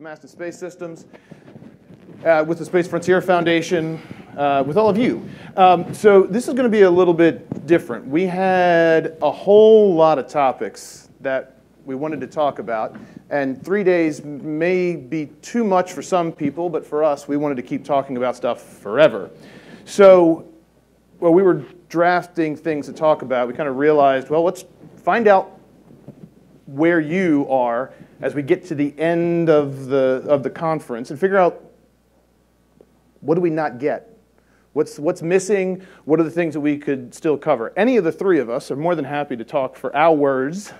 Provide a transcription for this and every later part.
with Masten Space Systems, uh, with the Space Frontier Foundation, uh, with all of you. Um, so this is going to be a little bit different. We had a whole lot of topics that we wanted to talk about, and three days may be too much for some people, but for us, we wanted to keep talking about stuff forever. So, well, we were drafting things to talk about. We kind of realized, well, let's find out where you are as we get to the end of the, of the conference and figure out what do we not get? What's, what's missing? What are the things that we could still cover? Any of the three of us are more than happy to talk for hours,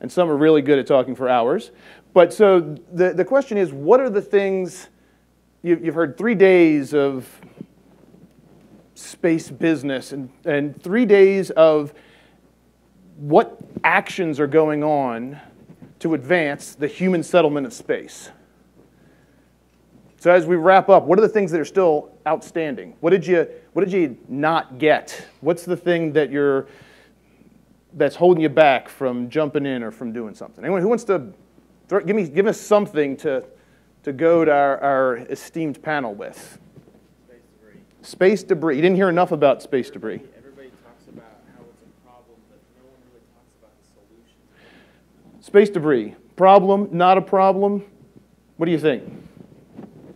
and some are really good at talking for hours. But so the, the question is what are the things you, you've heard three days of space business and, and three days of what actions are going on to advance the human settlement of space. So as we wrap up, what are the things that are still outstanding? What did you what did you not get? What's the thing that you're that's holding you back from jumping in or from doing something? Anyone who wants to throw, give me give us something to to go to our, our esteemed panel with? Space debris. Space debris. You didn't hear enough about space debris. Everybody talks about how it's a problem, but no one really talks about the solution. Space debris. Problem, not a problem? What do you think?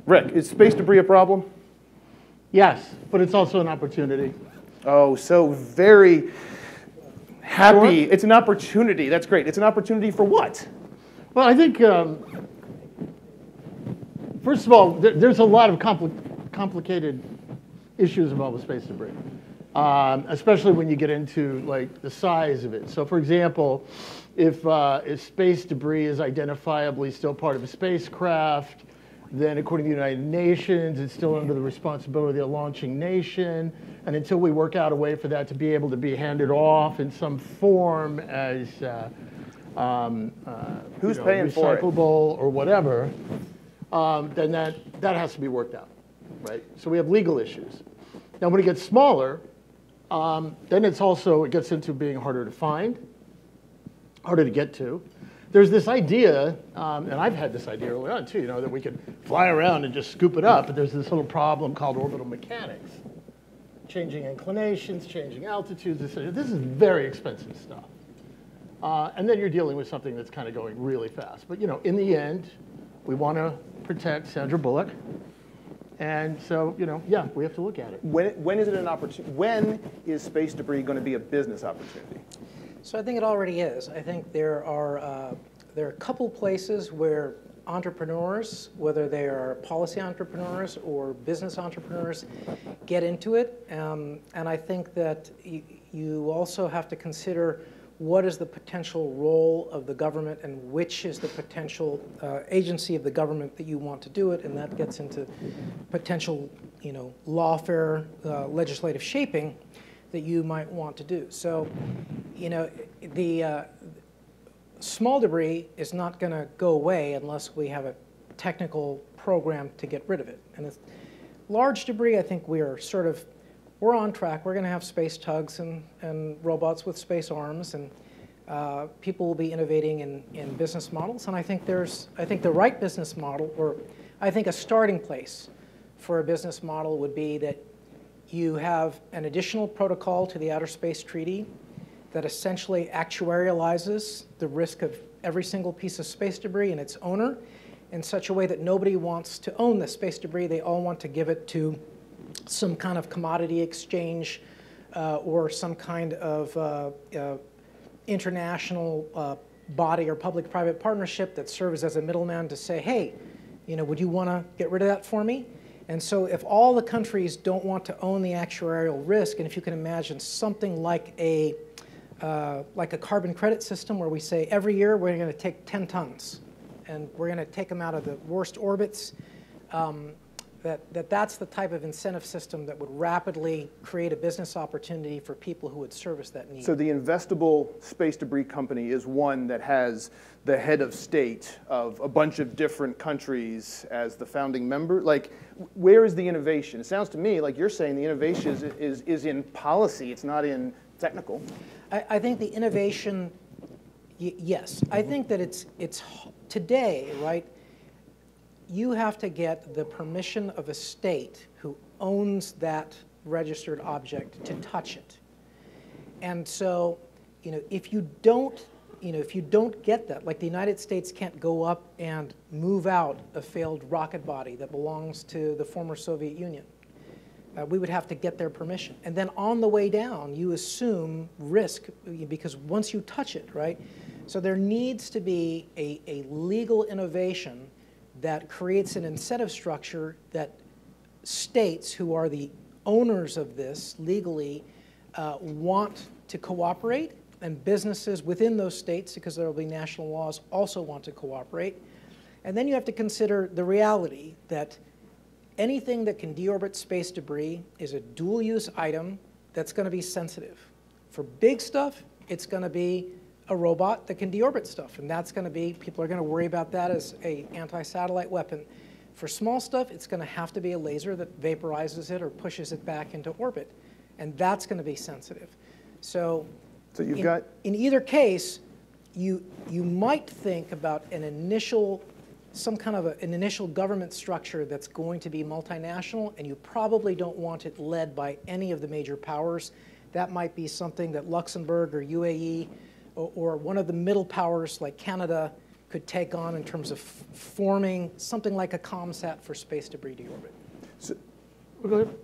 Rick, is space debris a problem? Yes, but it's also an opportunity. Oh, so very happy. Sure. It's an opportunity. That's great. It's an opportunity for what? Well, I think, um, first of all, there, there's a lot of compli- complicated issues involved with space debris, um, especially when you get into like the size of it. So, for example, if, uh, if space debris is identifiably still part of a spacecraft, then according to the United Nations, it's still under the responsibility of the launching nation. And until we work out a way for that to be able to be handed off in some form as uh, um, uh, Who's you know, paying for it? recyclable or whatever, um, then that, that has to be worked out, right? So we have legal issues. Now, when it gets smaller, um, then it's also, it gets into being harder to find, harder to get to. There's this idea, um, and I've had this idea early on too, you know, that we could fly around and just scoop it up, but there's this little problem called orbital mechanics. Changing inclinations, changing altitudes. This is very expensive stuff. Uh, and then you're dealing with something that's kind of going really fast. But you know, in the end, we want to protect Sandra Bullock. And so, you know, yeah, we have to look at it. When, when is it an opportunity? When is space debris going to be a business opportunity? So I think it already is. I think there are uh, there are a couple places where entrepreneurs, whether they are policy entrepreneurs or business entrepreneurs, get into it. Um, and I think that you, also have to consider what is the potential role of the government and which is the potential uh, agency of the government that you want to do it, and that gets into potential, you know, lawfare, uh, legislative shaping that you might want to do. So, you know, the uh, small debris is not going to go away unless we have a technical program to get rid of it. And it's, large debris, I think we are sort of, we're on track. We're going to have space tugs and, and robots with space arms, and uh, people will be innovating in, in business models. And I think there's, I think the right business model, or I think a starting place for a business model would be that you have an additional protocol to the Outer Space Treaty that essentially actuarializes the risk of every single piece of space debris and its owner in such a way that nobody wants to own the space debris. They all want to give it to some kind of commodity exchange uh, or some kind of uh, uh, international uh, body or public-private partnership that serves as a middleman to say, hey, you know, would you want to get rid of that for me? And so if all the countries don't want to own the actuarial risk, and if you can imagine something like a, uh, like a carbon credit system where we say every year we're going to take 10 tons and we're going to take them out of the worst orbits, um, that, that that's the type of incentive system that would rapidly create a business opportunity for people who would service that need. So the investable space debris company is one that has the head of state of a bunch of different countries as the founding member. Like, where is the innovation? It sounds to me like you're saying the innovation is, is, is in policy, it's not in technical. I, I think the innovation, y- yes. I mm-hmm. think that it's, it's today, right? You have to get the permission of a state who owns that registered object to touch it. And so, you know, if you don't, you know, if you don't get that, like the United States can't go up and move out a failed rocket body that belongs to the former Soviet Union. Uh, we would have to get their permission. And then on the way down, you assume risk because once you touch it, right? So there needs to be a, a legal innovation that creates an incentive structure that states who are the owners of this legally uh, want to cooperate, and businesses within those states, because there will be national laws, also want to cooperate. And then you have to consider the reality that anything that can deorbit space debris is a dual use item that's going to be sensitive. For big stuff, it's going to be a robot that can deorbit stuff, and that's going to be, people are going to worry about that as a anti-satellite weapon. For small stuff, it's going to have to be a laser that vaporizes it or pushes it back into orbit, and that's going to be sensitive. So, So you've in, got- in either case, you you might think about an initial, some kind of a, an initial government structure that's going to be multinational, and you probably don't want it led by any of the major powers. That might be something that Luxembourg or UAE or, or one of the middle powers like Canada could take on in terms of f- forming something like a ComSat for space debris deorbit. So Go ahead.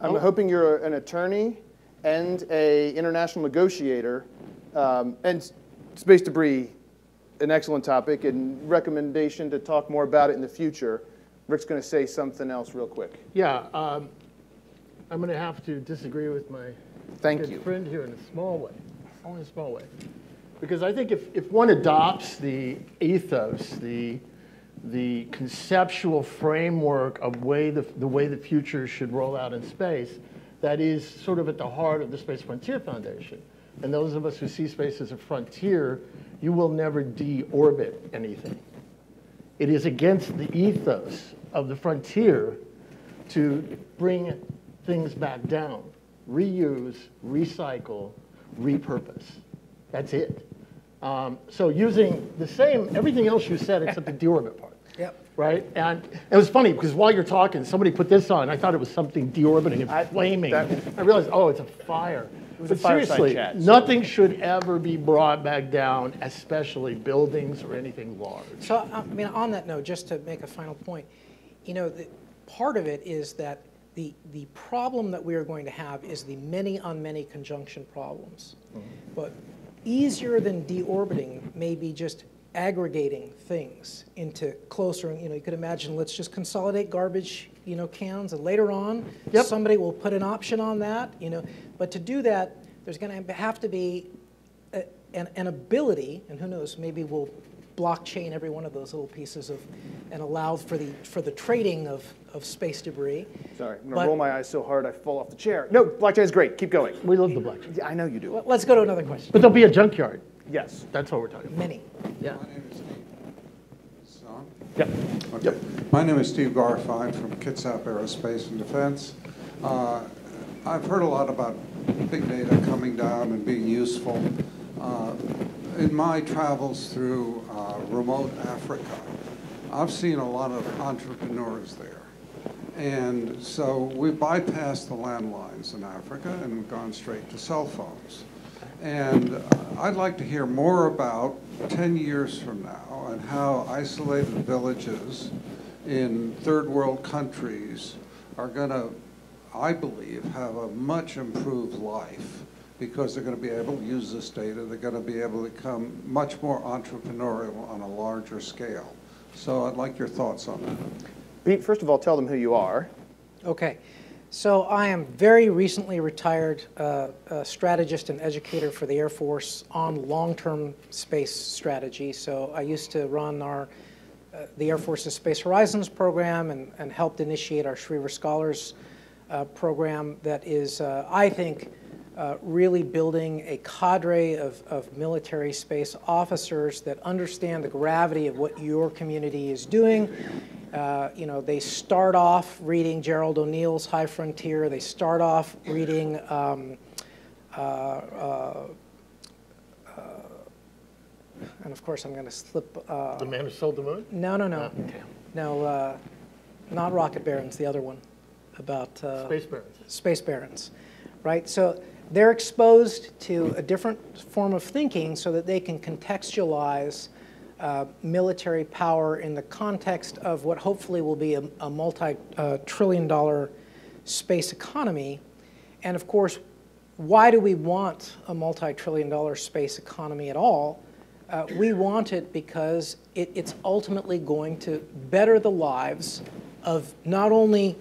I'm hoping you're an attorney and a international negotiator, um, and space debris, an excellent topic, and recommendation to talk more about it in the future. Rick's going to say something else real quick. Yeah, um, I'm going to have to disagree with my Thank good you. friend here in a small way, only a small way. Because I think if, if one adopts the ethos, the, the conceptual framework of way the, the way the future should roll out in space, that is sort of at the heart of the Space Frontier Foundation. And those of us who see space as a frontier, you will never deorbit anything. It is against the ethos of the frontier to bring things back down, reuse, recycle, repurpose. That's it. Um, so using the same, everything else you said except the deorbit part. Yep. Right? And it was funny because while you're talking, somebody put this on. I thought it was something deorbiting and I- flaming. that- I realized, oh, it's a fire. was but fireside seriously, chat, so- nothing should ever be brought back down, especially buildings or anything large. So, I mean, on that note, just to make a final point, you know, the, part of it is that the, the problem that we are going to have is the many on many conjunction problems. Mm-hmm. But easier than deorbiting may be just aggregating things into closer, you know, you could imagine, let's just consolidate garbage, you know, cans, and later on, Yep. somebody will put an option on that, you know. But to do that, there's going to have to be a- an, an ability, and who knows, maybe we'll blockchain every one of those little pieces of, and allow for the, for the trading of, of space debris. Sorry, I'm going But- to roll my eyes so hard I fall off the chair. No, blockchain is great. Keep going. We love the blockchain. Yeah, I know you do. Well, Let's go to another question. But there'll be a junkyard. Yes. That's what we're talking about. Many. Yeah. My name is Steve. Is this on? Yep. My name is Steve Garfine from Kitsap Aerospace and Defense. Uh, I've heard a lot about big data coming down and being useful. Uh, In my travels through uh, remote Africa, I've seen a lot of entrepreneurs there. And so we've bypassed the landlines in Africa and gone straight to cell phones. And uh, I'd like to hear more about 10 years from now and how isolated villages in third world countries are going to, I believe, have a much improved life because they're going to be able to use this data. They're going to be able to become much more entrepreneurial on a larger scale. So I'd like your thoughts on that. Pete, first of all, tell them who you are. Okay. So I am very recently retired uh, uh, strategist and educator for the Air Force on long-term space strategy. So I used to run our uh, the Air Force's Space Horizons program and, and helped initiate our Schriever Scholars uh, program that is, uh, I think, uh, really building a cadre of, of military space officers that understand the gravity of what your community is doing. Uh, you know, they start off reading Gerald O'Neill's High Frontier. They start off reading um, uh, uh, and of course I'm going to slip. Uh, The man who sold the moon? no, no, no, Okay. no, uh, not rocket barons. The other one about uh, Space Barons. space barons, right? So they're exposed to a different form of thinking so that they can contextualize uh, military power in the context of what hopefully will be a, a multi-trillion dollar space economy. And of course, why do we want a multi-trillion dollar space economy at all? Uh, we want it because it, it's ultimately going to better the lives of not only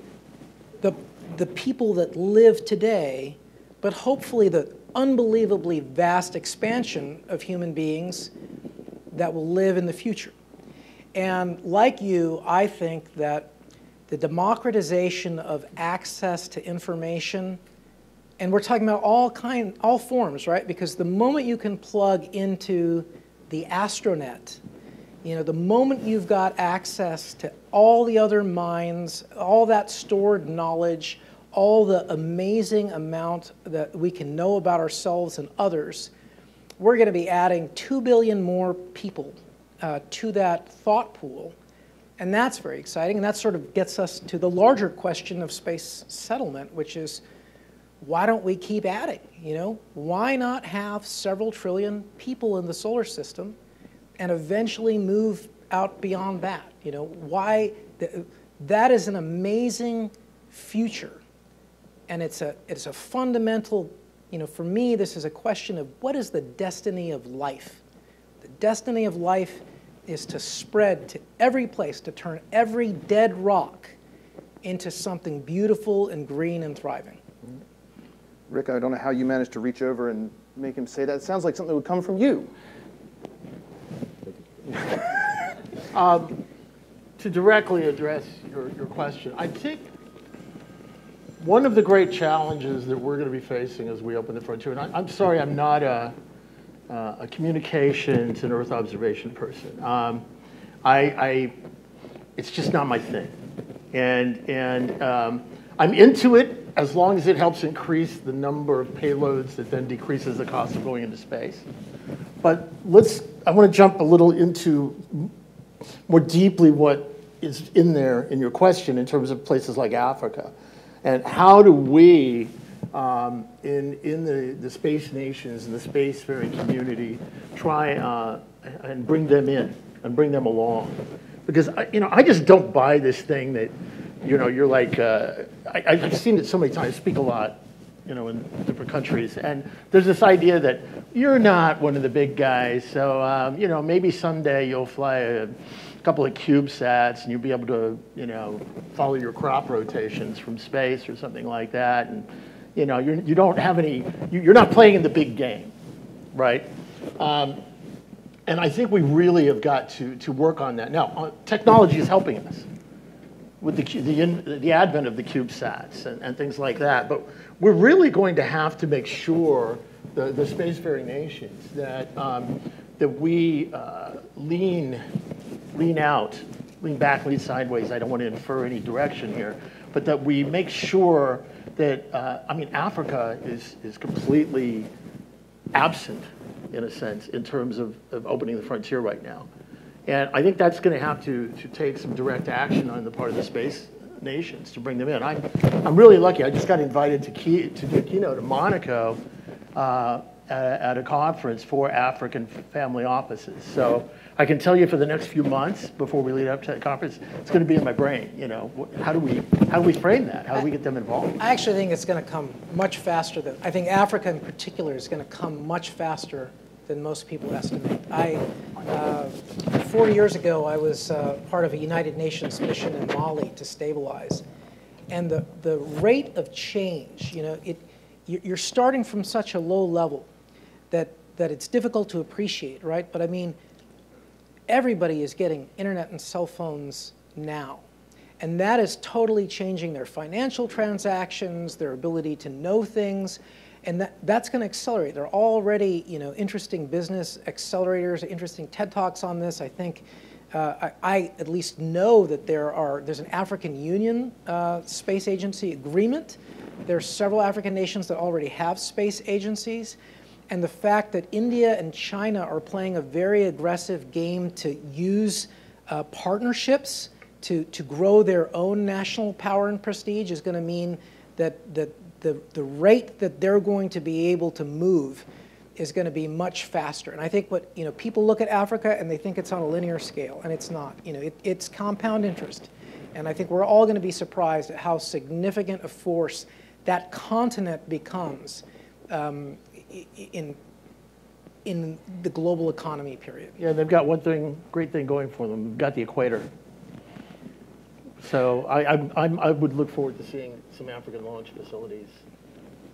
the, the people that live today, but hopefully the unbelievably vast expansion of human beings that will live in the future. And like you, I think that the democratization of access to information, and we're talking about all kind, all forms, right? Because the moment you can plug into the astronet, you know, the moment you've got access to all the other minds, all that stored knowledge, all the amazing amount that we can know about ourselves and others, we're going to be adding 2 billion more people uh, to that thought pool. And that's very exciting. And that sort of gets us to the larger question of space settlement, which is why don't we keep adding? You know, why not have several trillion people in the solar system and eventually move out beyond that? You know, why? th- That is an amazing future. And it's a, it's a fundamental, you know, for me, this is a question of what is the destiny of life? The destiny of life is to spread to every place, to turn every dead rock into something beautiful and green and thriving. Rick, I don't know how you managed to reach over and make him say that. It sounds like something that would come from you. Uh, to directly address your, your question, I think one of the great challenges that we're going to be facing as we open the frontier, and I, I'm sorry, I'm not a, uh, a communications and Earth observation person. Um, I, I, it's just not my thing, and and um, I'm into it as long as it helps increase the number of payloads that then decreases the cost of going into space. But let's, I want to jump a little into more deeply what is in there in your question in terms of places like Africa. And how do we, um, in, in the, the space nations and the spacefaring community, try uh, and bring them in and bring them along? Because, I- you know, I just don't buy this thing that, you know, you're like, uh, I, I've seen it so many times, speak a lot, you know, in different countries. And there's this idea that you're not one of the big guys, so, um, you know, maybe someday you'll fly a couple of CubeSats and you'll be able to, you know, follow your crop rotations from space or something like that. And, you know, you're, you don't have any, you- you're not playing in the big game, right? Um, and I think we really have got to, to work on that. Now, uh, technology is helping us with the, the, the advent of the CubeSats and, and things like that. But we're really going to have to make sure, the, the spacefaring nations, that, um, that we uh, lean, lean out, lean back, lean sideways. I don't want to infer any direction here, but that we make sure that, uh, I mean, Africa is, is completely absent, in a sense, in terms of, of opening the frontier right now. And I think that's going to have to, to take some direct action on the part of the space nations to bring them in. I'm, I'm really lucky. I just got invited to, key, to do a keynote in Monaco uh, at, at a conference for African family offices. So I can tell you for the next few months before we lead up to the conference, it's going to be in my brain. You know, how do we how do we frame that? How do we get them involved? I actually think it's going to come much faster than, I think Africa in particular is going to come much faster than most people estimate. I, uh, four years ago, I was uh, part of a United Nations mission in Mali to stabilize. And the, the rate of change, you know, it, you- you're starting from such a low level that, that it's difficult to appreciate, right? But I mean, everybody is getting internet and cell phones now. And that is totally changing their financial transactions, their ability to know things, and that, that's going to accelerate. There are already, you know, interesting business accelerators, interesting TED Talks on this. I think uh, I, I at least know that there are, there's an African Union uh, space agency agreement. There are several African nations that already have space agencies. And the fact that India and China are playing a very aggressive game to use uh, partnerships to, to grow their own national power and prestige is going to mean that, that the, the rate that they're going to be able to move is going to be much faster. And I think what, you know, people look at Africa and they think it's on a linear scale, and it's not. You know, it, it's compound interest. And I think we're all going to be surprised at how significant a force that continent becomes um, in, in the global economy period. Yeah, they've got one thing, great thing going for them. They've got the equator. So I, I'm, I'm, I would look forward to seeing some African launch facilities.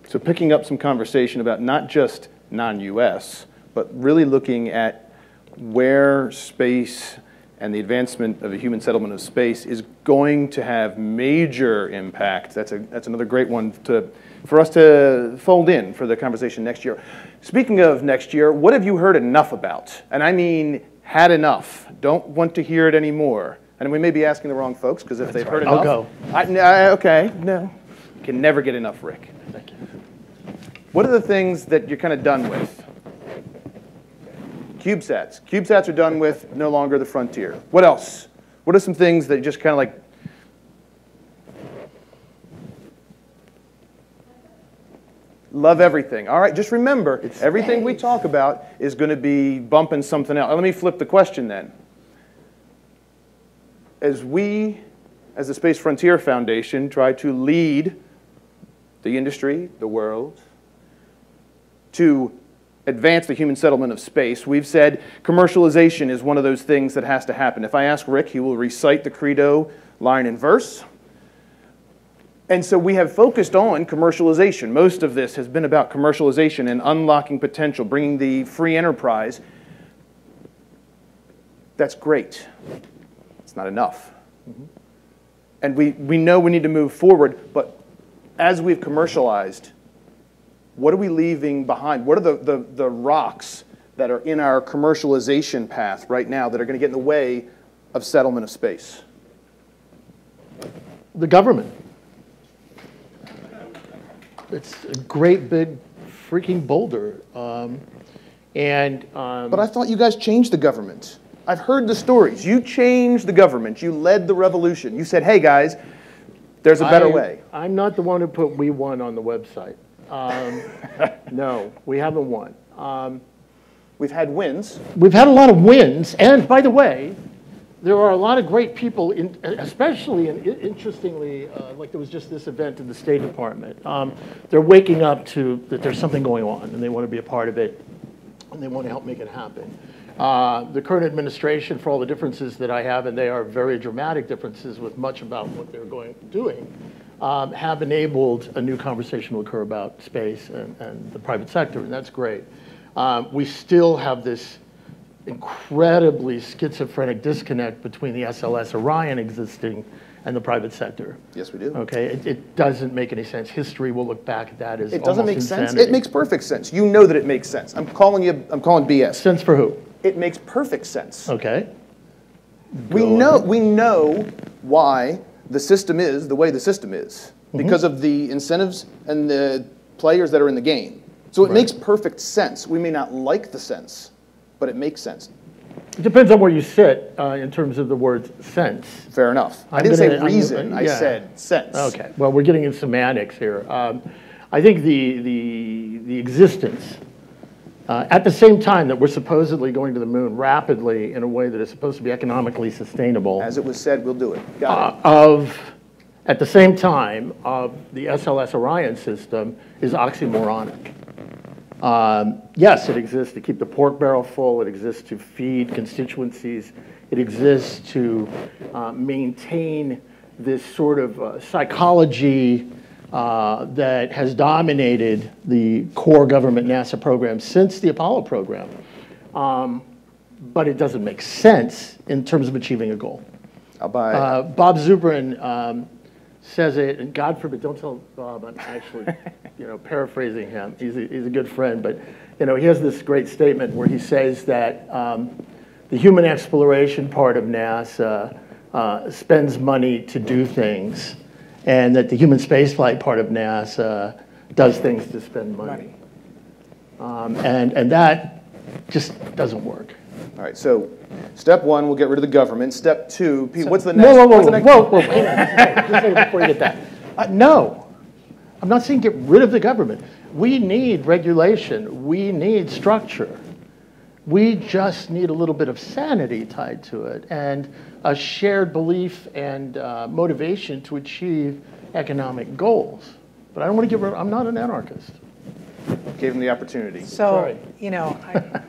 So picking up some conversation about not just non-US, but really looking at where space and the advancement of the human settlement of space is going to have major impact. That's, a, that's another great one to, for us to fold in for the conversation next year. Speaking of next year, what have you heard enough about? And I mean had enough. Don't want to hear it anymore. And we may be asking the wrong folks, because if they've heard I'll enough. go. I, I- okay, no. Can never get enough, Rick. Thank you. What are the things that you're kind of done with? CubeSats. CubeSats are done with, no longer the frontier. What else? What are some things that just kind of like, love everything? All right, just remember, everything we talk about is going to be bumping something else. Let me flip the question then. As we, as the Space Frontier Foundation, try to lead the industry, the world, to advance the human settlement of space, we've said commercialization is one of those things that has to happen. If I ask Rick, he will recite the credo line and verse. And so we have focused on commercialization. Most of this has been about commercialization and unlocking potential, bringing the free enterprise. That's great. It's not enough. Mm-hmm. And we, we know we need to move forward, but as we've commercialized, what are we leaving behind? What are the, the, the rocks that are in our commercialization path right now that are going to get in the way of settlement of space? The government. It's a great big freaking boulder. Um, and um, But I thought you guys changed the government. I've heard the stories. You changed the government. You led the revolution. You said, hey guys, there's a better I- way. I'm not the one who put "we won" on the website. Um, no, we haven't won. Um, We've had wins. we've had a lot of wins, and by the way, there are a lot of great people, in, especially and interestingly, uh, like there was just this event in the State Department. Um, they're waking up to that there's something going on, and they want to be a part of it, and they want to help make it happen. Uh, the current administration, for all the differences that I have, and they are very dramatic differences with much about what they're going doing, um, have enabled a new conversation to occur about space and, and the private sector, and that's great. Um, we still have this incredibly schizophrenic disconnect between the SLS Orion existing and the private sector. Yes, we do. Okay, it, it doesn't make any sense. History will look back at that as It doesn't make almost sense. It makes perfect sense. You know that it makes sense. I'm calling you, I'm calling BS. sense for who? It makes perfect sense. Okay, We know, we know why the system is the way the system is Mm-hmm. because of the incentives and the players that are in the game. So it makes perfect sense. We may not like the sense, but it makes sense. it depends on where you sit uh, in terms of the word sense. Fair enough. I I'm didn't gonna- say I'm- reason. I said sense. Okay, well, we're getting into semantics here. Um, I think the, the, the existence, uh, at the same time that we're supposedly going to the moon rapidly in a way that is supposed to be economically sustainable, As it was said, we'll do it. Got it. uh, of, at the same time, of the SLS Orion system is oxymoronic. Um, Yes, it exists to keep the pork barrel full, it exists to feed constituencies, it exists to uh, maintain this sort of uh, psychology uh, that has dominated the core government NASA program since the Apollo program. Um, But it doesn't make sense in terms of achieving a goal. Uh, Bob Zubrin um, says it, and God forbid, don't tell Bob, I'm actually, you know, paraphrasing him. He's a, he's a good friend, but, you know, he has this great statement where he says that um, the human exploration part of NASA uh, spends money to do things, and that the human spaceflight part of NASA does things to spend money. Um, And, and that just doesn't work. All right, so step one, we'll get rid of the government. Step two, Pete, what's the next? whoa, what's whoa, the whoa, whoa, whoa, wait a minute, just before you get that. Uh, No, I'm not saying get rid of the government. We need regulation, we need structure. We just need a little bit of sanity tied to it and a shared belief and uh, motivation to achieve economic goals. But I don't want to give, I'm not an anarchist. Gave him the opportunity. So, Sorry. you know, I,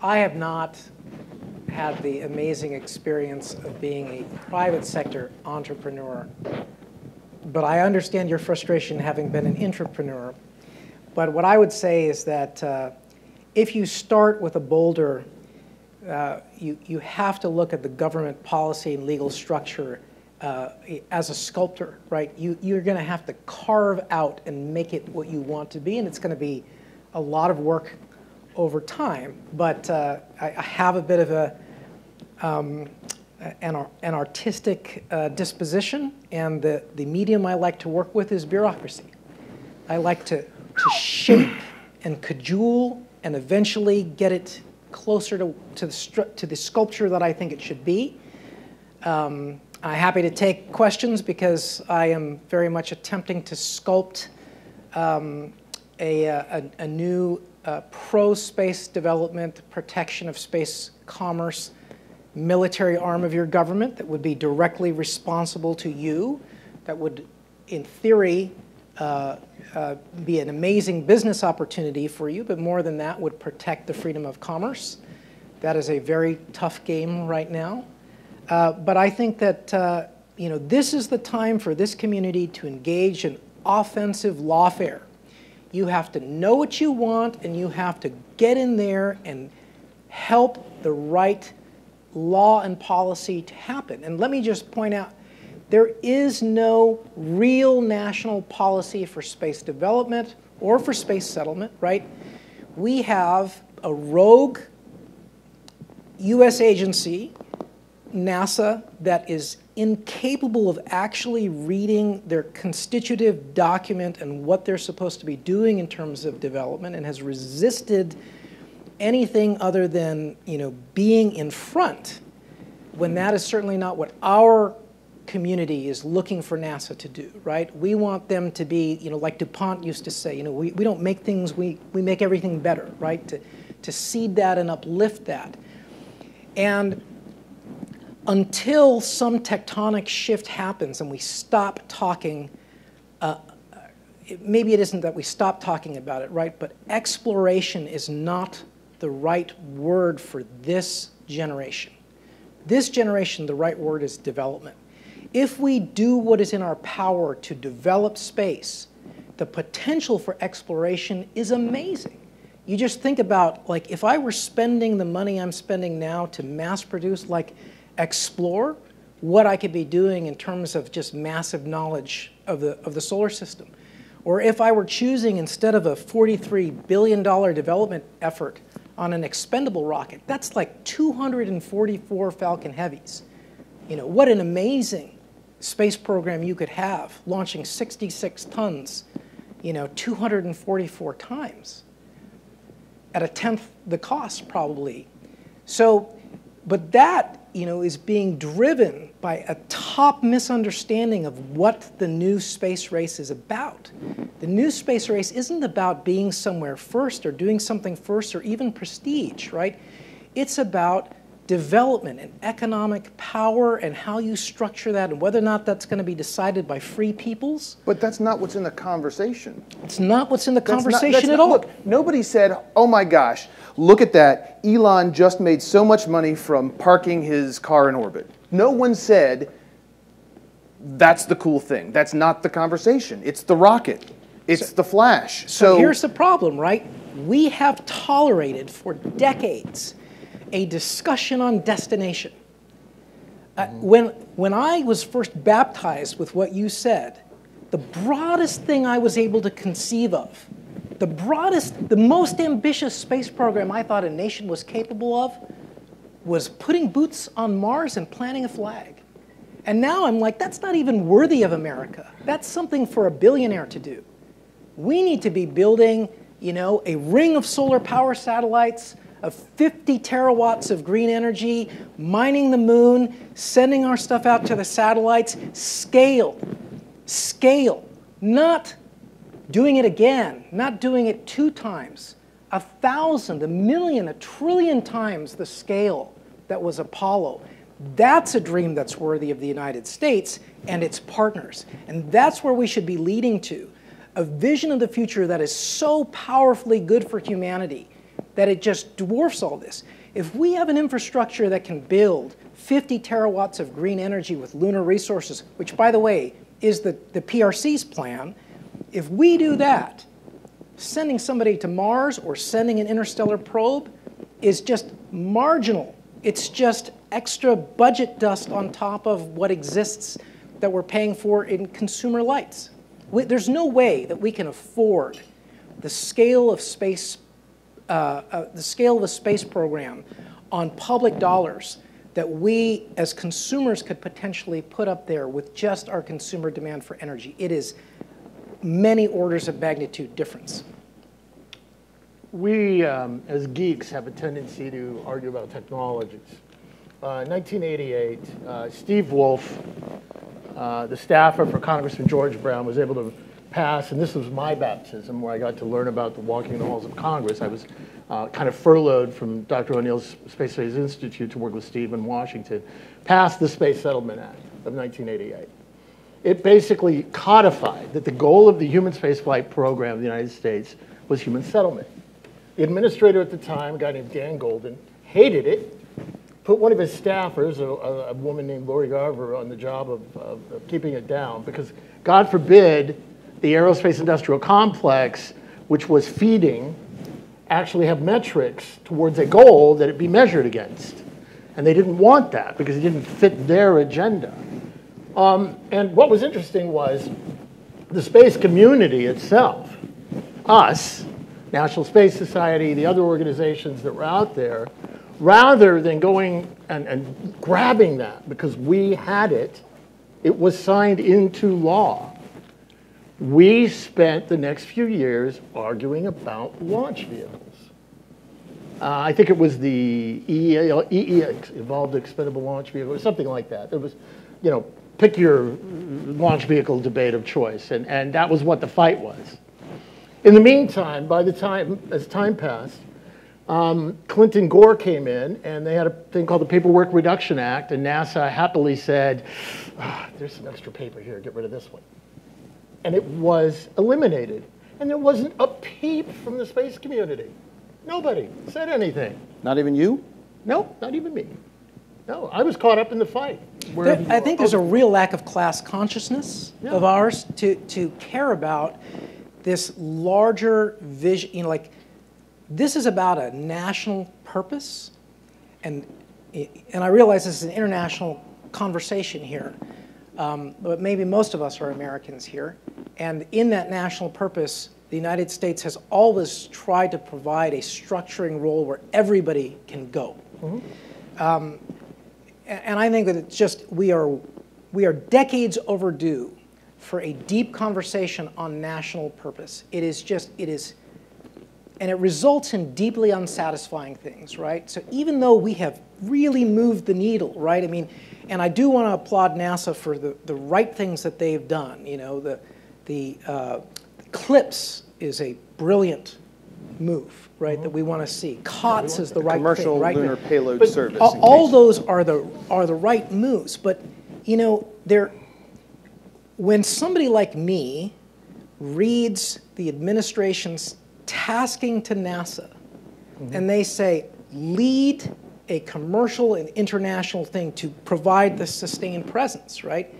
I have not had the amazing experience of being a private sector entrepreneur, but I understand your frustration having been an entrepreneur. But what I would say is that uh, if you start with a boulder, uh, you, you have to look at the government policy and legal structure uh, as a sculptor, right? You, you're going to have to carve out and make it what you want to be, and it's going to be a lot of work over time. But uh, I, I have a bit of a um, an, an artistic uh, disposition, and the, the medium I like to work with is bureaucracy. I like to, to shape and cajole and eventually get it closer to, to, the, to the sculpture that I think it should be. Um, I'm happy to take questions because I am very much attempting to sculpt um, a, a, a new uh, pro space development, protection of space commerce, military arm of your government that would be directly responsible to you, that would, in theory, uh, uh, be an amazing business opportunity for you, but more than that, would protect the freedom of commerce. That is a very tough game right now. Uh, but I think that uh, you know this is the time for this community to engage in offensive lawfare. You have to know what you want, and you have to get in there and help the right law and policy to happen. And let me just point out there is no real national policy for space development or for space settlement, right? We have a rogue US agency, NASA, that is incapable of actually reading their constitutive document and what they're supposed to be doing in terms of development and has resisted anything other than you know being in front when that is certainly not what our community is looking for NASA to do, right? We want them to be, you know, like DuPont used to say, you know, we, we don't make things, we, we make everything better, right? To, to seed that and uplift that. And until some tectonic shift happens and we stop talking, uh, it- maybe it isn't that we stop talking about it, right? But exploration is not the right word for this generation. This generation, the right word is development. If we do what is in our power to develop space, the potential for exploration is amazing. You just think about, like, if I were spending the money I'm spending now to mass produce, like, explore what I could be doing in terms of just massive knowledge of the, of the solar system. Or if I were choosing, instead of a $43 billion development effort on an expendable rocket, that's like 244 Falcon Heavies. You know, what an amazing space program you could have, launching 66 tons, you know, 244 times at a tenth the cost, probably. So, but that, you know, is being driven by a top misunderstanding of what the new space race is about. The new space race isn't about being somewhere first or doing something first or even prestige, right? It's about development and economic power and how you structure that and whether or not that's going to be decided by free peoples. But that's not what's in the conversation. It's not what's in the That's conversation that's at not- all. Look, nobody said, oh my gosh, look at that. Elon just made so much money from parking his car in orbit. No one said, that's the cool thing. That's not the conversation. It's the rocket, it's the flash. So So, here's the problem, right? We have tolerated for decades a discussion on destination. Uh, when, when I was first baptized with what you said, the broadest thing I was able to conceive of, the broadest, the most ambitious space program I thought a nation was capable of, was putting boots on Mars and planting a flag. And now I'm like, that's not even worthy of America. That's something for a billionaire to do. We need to be building You know, a ring of solar power satellites, of 50 terawatts of green energy, mining the moon, sending our stuff out to the satellites, scale, scale, not doing it again, not doing it two times, a thousand, a million, a trillion times the scale that was Apollo. That's a dream that's worthy of the United States and its partners. And that's where we should be leading to. A vision of the future that is so powerfully good for humanity that it just dwarfs all this. If we have an infrastructure that can build 50 terawatts of green energy with lunar resources, which, by the way, is the, the PRC's plan, if we do that, sending somebody to Mars or sending an interstellar probe is just marginal. It's just extra budget dust on top of what exists that we're paying for in consumer lights. We, there's no way that we can afford the scale of space, uh, uh, the scale of the space program on public dollars that we as consumers could potentially put up there with just our consumer demand for energy. It is many orders of magnitude difference. We, um, as geeks, have a tendency to argue about technologies. Uh, 1988, uh, Steve Wolf, uh, the staffer for Congressman George Brown, was able to pass, and this was my baptism, where I got to learn about the walking the halls of Congress. I was uh, kind of furloughed from Dr. O'Neill's Space Studies Institute to work with Steve in Washington, passed the Space Settlement Act of 1988 it basically codified that the goal of the human spaceflight program of the United States was human settlement. The administrator at the time, a guy named Dan Goldin, hated it, put one of his staffers, a, a, a woman named Lori Garver, on the job of, of, of keeping it down because, God forbid, the aerospace industrial complex, which was feeding, actually have metrics towards a goal that it be measured against. And they didn't want that because it didn't fit their agenda. Um, and what was interesting was the space community itself, us, National Space Society, the other organizations that were out there, rather than going and, and grabbing that because we had it, it was signed into law. We spent the next few years arguing about launch vehicles. Uh, I think it was the EE, EE, Evolved Expendable Launch Vehicle, or something like that. It was, you know, pick your launch vehicle debate of choice, and, and that was what the fight was. In the meantime, by the time, as time passed, um, Clinton Gore came in, and they had a thing called the Paperwork Reduction Act, and NASA happily said, ah, there's some extra paper here, get rid of this one. And it was eliminated. And there wasn't a peep from the space community. Nobody said anything. Not even you? No, not even me. No, I was caught up in the fight. There, I think there's a real lack of class consciousness Yeah. of ours to, to care about this larger vision. You know, like this is about a national purpose, and and I realize this is an international conversation here, um, but maybe most of us are Americans here, and in that national purpose, the United States has always tried to provide a structuring role where everybody can go. Um, and I think that it's just we are we are decades overdue for a deep conversation on national purpose. It is just it is and it results in deeply unsatisfying things, right? So even though we have really moved the needle, right? I mean, and I do want to applaud NASA for the, the right things that they've done. You know, the the uh, CLPS is a brilliant move, right? That we want to see. COTS is the right Commercial thing, right? Lunar Payload But Service. all, all those are the are the right moves, but you know, they're when somebody like me reads the administration's tasking to NASA and they say, lead a commercial and international thing to provide the sustained presence, right?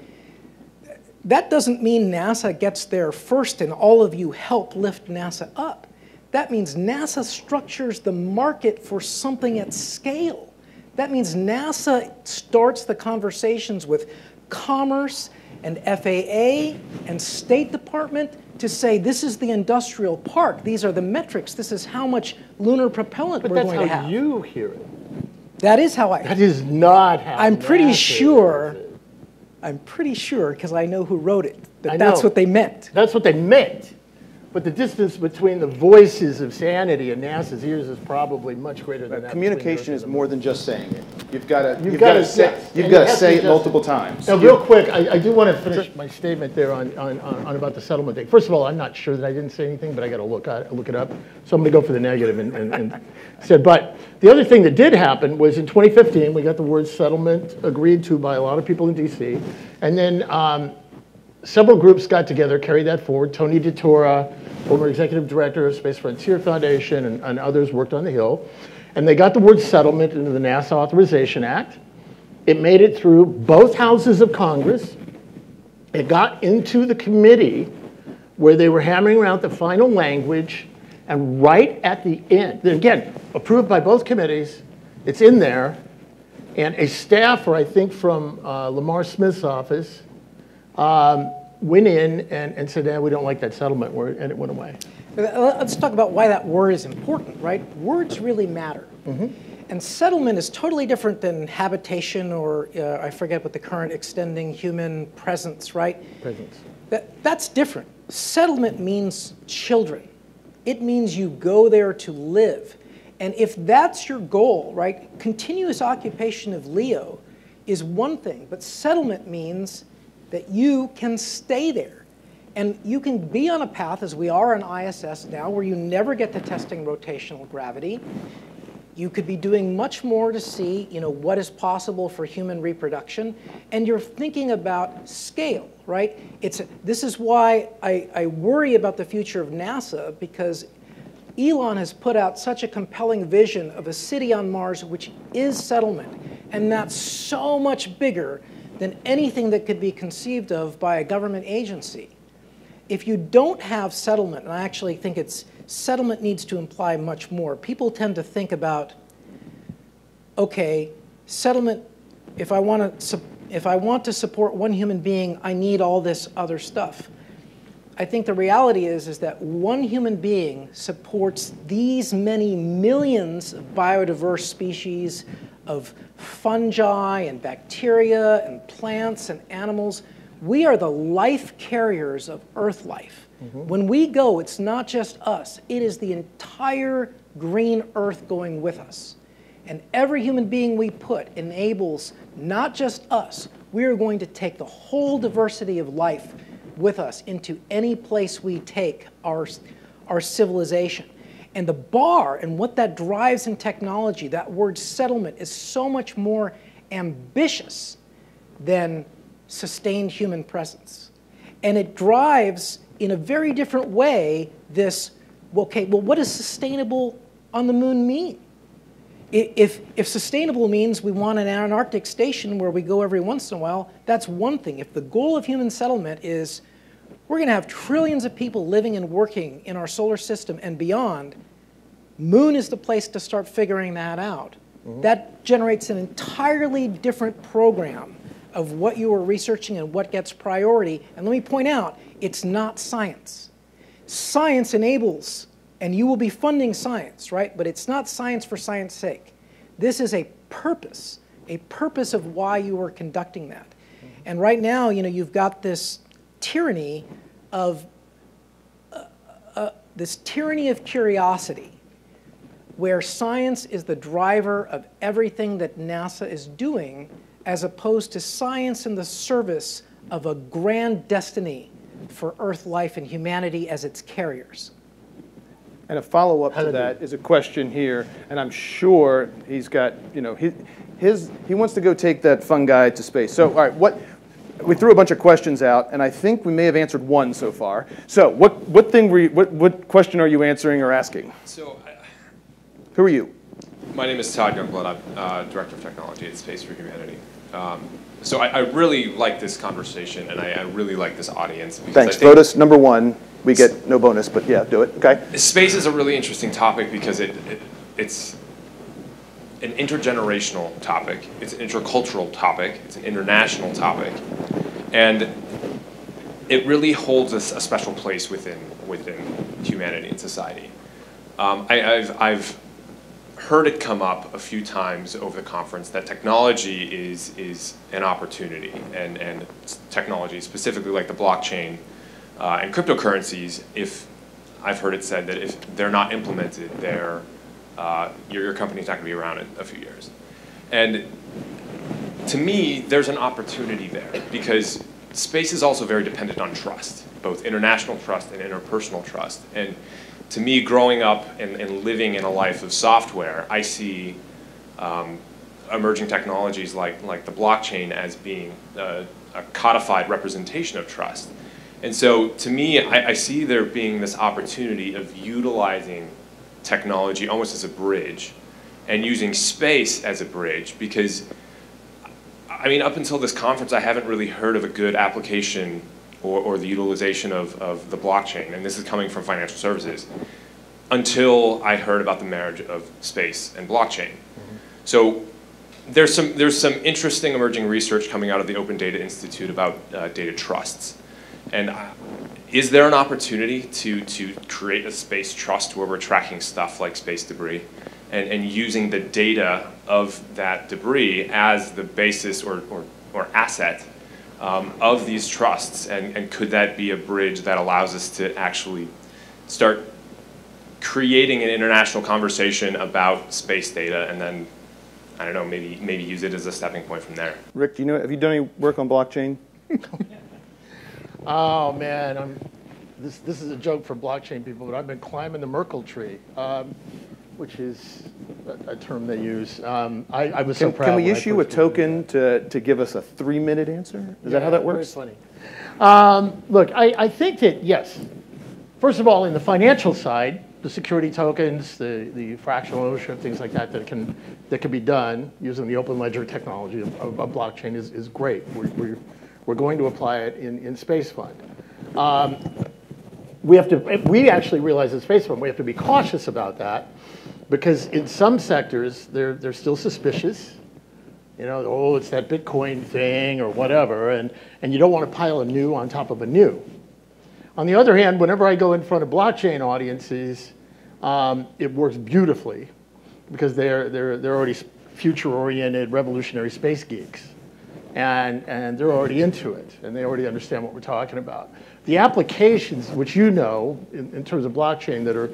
That doesn't mean NASA gets there first and all of you help lift NASA up. That means NASA structures the market for something at scale. That means NASA starts the conversations with Commerce and FAA and State Department to say this is the industrial park. These are the metrics. This is how much lunar propellant But we're going to how have. you hear it. That is how I. That is not how. I'm pretty sure- I'm pretty sure because I know who wrote it that that's what they meant. That's what they meant. But the distance between the voices of sanity and NASA's ears is probably much greater than that. Communication is more than just saying it. You've got to, You've you've got to say, yes, you've got to say it multiple times. Now, real quick, I, I do want to finish my statement there on, on, on on about the settlement thing. First of all, I'm not sure that I didn't say anything, but I got to look at, look it up. So I'm going to go for the negative and, and, and said, but the other thing that did happen was in 2015, we got the word settlement agreed to by a lot of people in DC. And then um, several groups got together, carried that forward. Tony DeTora, former executive director of Space Frontier Foundation, and, and others worked on the Hill. And they got the word settlement into the NASA Authorization Act. It made it through both houses of Congress. It got into the committee where they were hammering around the final language. And right at the end, again, approved by both committees, it's in there. And a staffer, I think from uh, Lamar Smith's office, um, went in and, and said, yeah, we don't like that settlement word, and it went away. Uh, Let's talk about why that word is important, right? Words really matter. And settlement is totally different than habitation or, uh, I forget what the current extending human presence, right? Presence. That, that's different. Settlement means children. It means you go there to live. And if that's your goal, right, continuous occupation of LEO is one thing, but settlement means that you can stay there. And you can be on a path, as we are on ISS now, where you never get to testing rotational gravity. You could be doing much more to see, you know, what is possible for human reproduction, and you're thinking about scale, right? It's this is why I, I worry about the future of NASA because Elon has put out such a compelling vision of a city on Mars which is settlement, and that's so much bigger than anything that could be conceived of by a government agency. If you don't have settlement, and I actually think it's settlement needs to imply much more. People tend to think about, okay, settlement. If I want to, if I want to support one human being, I need all this other stuff. I think the reality is is that one human being supports these many millions of biodiverse species of fungi and bacteria and plants and animals. We are the life carriers of Earth life. Mm-hmm. When we go, it's not just us, it is the entire green Earth going with us. And every human being we put enables not just us, we are going to take the whole diversity of life with us into any place we take our, our civilization. And the bar and what that drives in technology, that word settlement, is so much more ambitious than sustained human presence. And it drives, in a very different way, this okay, well, what does sustainable on the moon mean? If, if sustainable means we want an Antarctic station where we go every once in a while, that's one thing. If the goal of human settlement is we're going to have trillions of people living and working in our solar system and beyond, moon is the place to start figuring that out. That generates an entirely different program of what you are researching and what gets priority. And let me point out, it's not science. Science enables, and you will be funding science, right? But it's not science for science sake. This is a purpose, a purpose of why you are conducting that. And right now, you know, you've got this tyranny of uh, uh, this tyranny of curiosity where science is the driver of everything that NASA is doing, as opposed to science in the service of a grand destiny for Earth life and humanity as its carriers. And a follow-up to that is a question here, and I'm sure he's got, you know, his, his, he wants to go take that fungi to space. So, all right, what, we threw a bunch of questions out, and I think we may have answered one so far. So, what, what thing were you, what, what question are you answering or asking? So, I- Who are you? my name is Todd Youngblood. I'm uh, Director of Technology at Space for Humanity. Um, so I, I really like this conversation, and I, I really like this audience. Thanks. Vote us number one. We get no bonus, but yeah, do it. Okay. Space is a really interesting topic because it, it it's an intergenerational topic. It's an intercultural topic. It's an international topic, and it really holds a, a special place within within humanity and society. Um, I, I've I've heard it come up a few times over the conference that technology is is an opportunity, and and technology specifically like the blockchain uh, and cryptocurrencies, if I've heard it said that if they're not implemented, they're, uh, your, your company's not gonna be around in a few years. And to me, there's an opportunity there because space is also very dependent on trust, both international trust and interpersonal trust. And to me, growing up and, and living in a life of software, I see um, emerging technologies like, like the blockchain as being a, a codified representation of trust. And so to me, I, I see there being this opportunity of utilizing technology almost as a bridge and using space as a bridge because I mean, up until this conference, I haven't really heard of a good application or, or the utilization of, of the blockchain, and this is coming from financial services, until I heard about the marriage of space and blockchain. So there's some, there's some interesting emerging research coming out of the Open Data Institute about uh, data trusts. And uh, is there an opportunity to, to create a space trust where we're tracking stuff like space debris and, and using the data of that debris as the basis or, or, or asset um, of these trusts? And, and could that be a bridge that allows us to actually start creating an international conversation about space data and then, I don't know, maybe, maybe use it as a stepping point from there? Rick, do you know, have you done any work on blockchain? Oh, man, I'm, this, this is a joke for blockchain people, but I've been climbing the Merkle tree, um, which is a, a term they use. Um, I, I was so Can, proud. can we issue a first did it. token to, to give us a three-minute answer? Is that how that works? Very funny. Um, look, I, I think that, yes, first of all, in the financial side, the security tokens, the, the fractional ownership, things like that, that can, that can be done using the open ledger technology of, of, of blockchain is, is great. We're, we're, we're going to apply it in, in SpaceFund. Um, we have to, we actually realize at SpaceFund, we have to be cautious about that because in some sectors, they're, they're still suspicious you know, oh, it's that Bitcoin thing or whatever, and, and you don't want to pile a new on top of a new. On the other hand, whenever I go in front of blockchain audiences, um, it works beautifully because they're, they're, they're already future-oriented, revolutionary space geeks. And, and they're already into it, and they already understand what we're talking about. The applications, which you know, in, in terms of blockchain, that are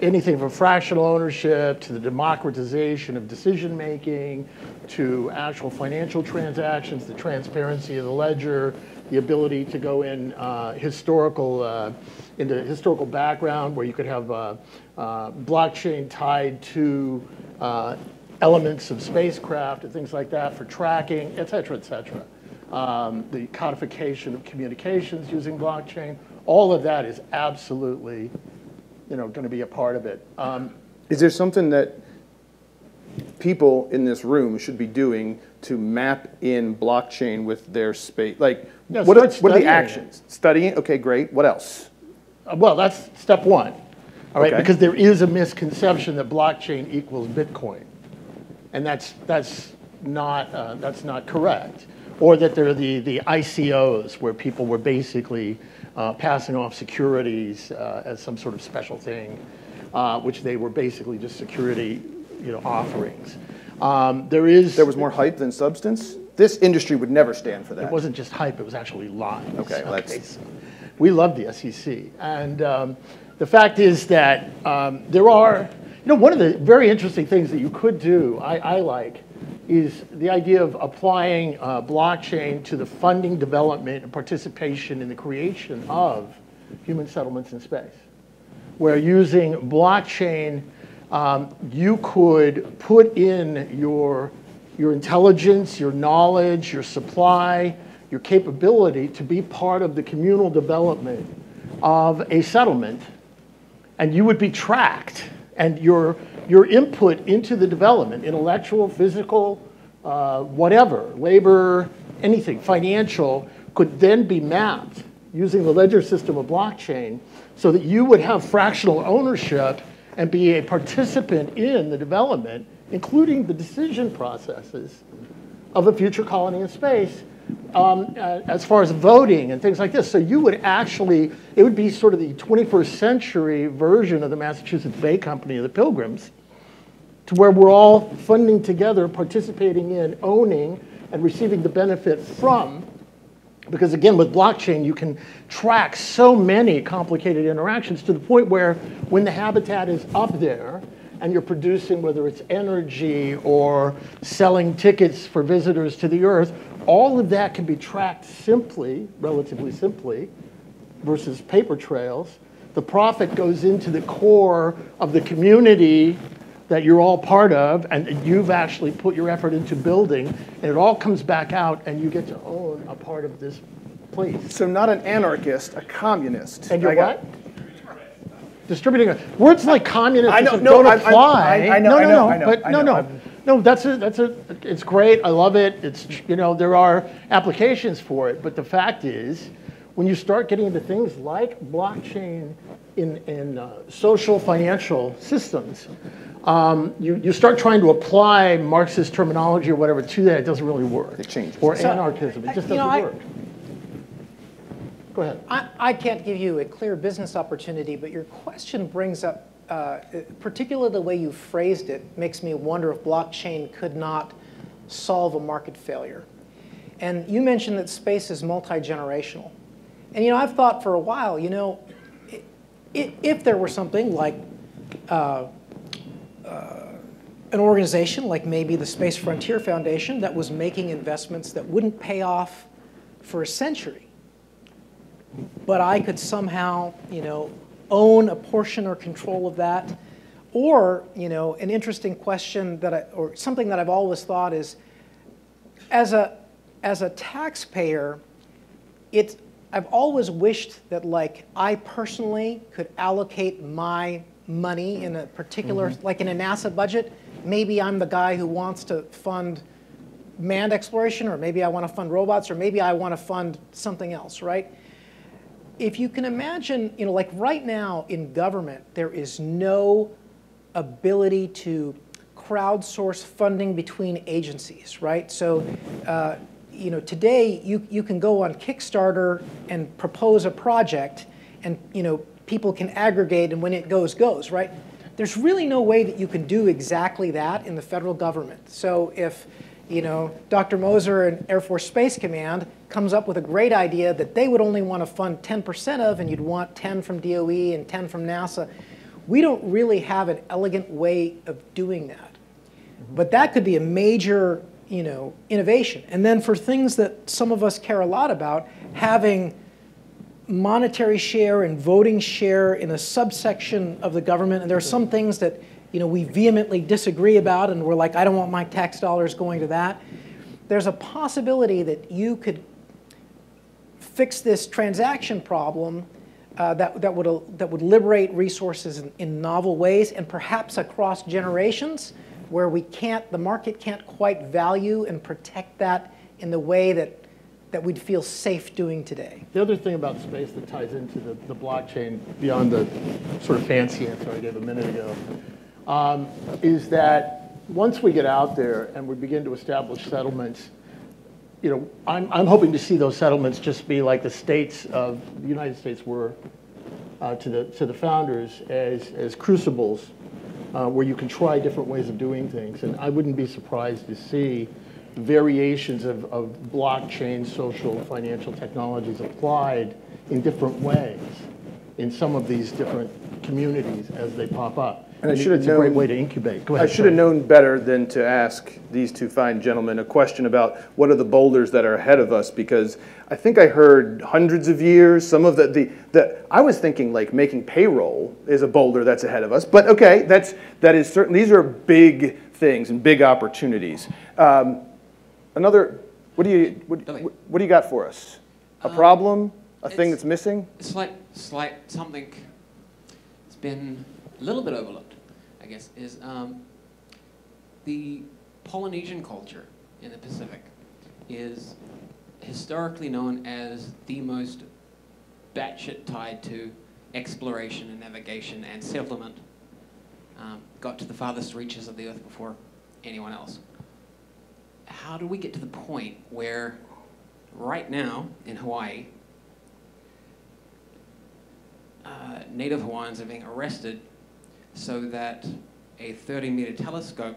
anything from fractional ownership to the democratization of decision-making to actual financial transactions, the transparency of the ledger, the ability to go in uh, historical, uh, into historical background where you could have uh, uh, blockchain tied to uh, elements of spacecraft and things like that for tracking, et cetera, et cetera. Um, the codification of communications using blockchain, all of that is absolutely you know, going to be a part of it. Um, Is there something that people in this room should be doing to map in blockchain with their space? Like, what, are, what are the studying it. actions? Studying? Okay, great. What else? Uh, Well, that's step one, all right? Okay. Because there is a misconception that blockchain equals Bitcoin. And that's, that's, not, uh, that's not correct. Or that there are the, the ICOs where people were basically uh, passing off securities uh, as some sort of special thing, uh, which they were basically just security you know, offerings. Um, there is. There was more hype than substance? This industry would never stand for that. It wasn't just hype, it was actually lies. Okay, let's- so We love the SEC. And um, the fact is that um, there are, you know, one of the very interesting things that you could do, I, I like, is the idea of applying uh, blockchain to the funding, development, and participation in the creation of human settlements in space where using blockchain, um, you could put in your, your intelligence, your knowledge, your supply, your capability to be part of the communal development of a settlement, and you would be tracked. And your, your input into the development, intellectual, physical, uh, whatever, labor, anything, financial, could then be mapped using the ledger system of blockchain so that you would have fractional ownership and be a participant in the development, including the decision processes of a future colony in space um, uh, as far as voting and things like this. So you would actually, it would be sort of the 21st century version of the Massachusetts Bay Company of the Pilgrims, to where we're all funding together, participating in, owning, and receiving the benefit from Because again, with blockchain, you can track so many complicated interactions to the point where when the habitat is up there and you're producing, whether it's energy or selling tickets for visitors to the Earth, all of that can be tracked simply, relatively simply, versus paper trails. The profit goes into the core of the community that you're all part of and you've actually put your effort into building, and it all comes back out and you get to own a part of this place. So not an anarchist, a communist. And you're I got- what? Distributing, words like communist I know, no, don't I'm- I'm- apply. I- I know, No, I no, know, no, I know, but I no, know, no. I'm- No, that's a, that's a, it's great, I love it, it's, you know, there are applications for it, but the fact is, when you start getting into things like blockchain in, in uh, social financial systems, um, you, you start trying to apply Marxist terminology or whatever to that, it doesn't really work. It changes. Or So, anarchism, it just you doesn't I- work. Go ahead. I, I can't give you a clear business opportunity, but your question brings up, uh, particularly the way you phrased it, makes me wonder if blockchain could not solve a market failure. And you mentioned that space is multi-generational. And you know, I've thought for a while, you know, if there were something like uh, uh, an organization like maybe the Space Frontier Foundation that was making investments that wouldn't pay off for a century, but I could somehow, you know, own a portion or control of that. Or, you know, an interesting question that I, or something that I've always thought is, as a, as a taxpayer, it's, I've always wished that like I personally could allocate my money in a particular, mm-hmm. like in a NASA budget. Maybe I'm the guy who wants to fund manned exploration, or maybe I want to fund robots, or maybe I want to fund something else, right? If you can imagine, you know, like right now in government, there is no ability to crowdsource funding between agencies, right? So, uh, you know, today you, you can go on Kickstarter and propose a project and, you know, people can aggregate and when it goes, goes, right? There's really no way that you can do exactly that in the federal government. So if, you know, Dr. Moser and Air Force Space Command comes up with a great idea that they would only want to fund 10% of and you'd want 10 from DOE and 10 from NASA, we don't really have an elegant way of doing that. But that could be a major, you know, innovation. And then for things that some of us care a lot about, having monetary share and voting share in a subsection of the government, and there are some things that, you know, we vehemently disagree about, and we're like, I don't want my tax dollars going to that. There's a possibility that you could fix this transaction problem uh, that, that, would, uh, that would liberate resources in, in novel ways and perhaps across generations where we can't, the market can't quite value and protect that in the way that, that we'd feel safe doing today. The other thing about space that ties into the, the blockchain, beyond the sort of fancy answer I gave a minute ago, um, is that once we get out there and we begin to establish settlements, you know, I'm, I'm hoping to see those settlements just be like the states of the United States were uh, to the to the founders as as crucibles uh, where you can try different ways of doing things. And I wouldn't be surprised to see variations of, of blockchain, social, financial technologies applied in different ways in some of these different communities as they pop up. And I should have It's a great known- way to incubate. Go I ahead. should have sorry. known better than to ask these two fine gentlemen a question about what are the boulders that are ahead of us, because I think I heard hundreds of years, some of the, the, the I was thinking like making payroll is a boulder that's ahead of us, but okay, that's, that is certain, these are big things and big opportunities. Um, Another, what do you, what, Okay. what do you got for us? A problem, a thing it's- that's missing? slight, slight something that's been a little bit overlooked, I guess, is um, the Polynesian culture in the Pacific is historically known as the most batshit tied to exploration and navigation and settlement. Um, got to the farthest reaches of the earth before anyone else. How do we get to the point where, right now in Hawaii, uh, Native Hawaiians are being arrested so that a 30 meter telescope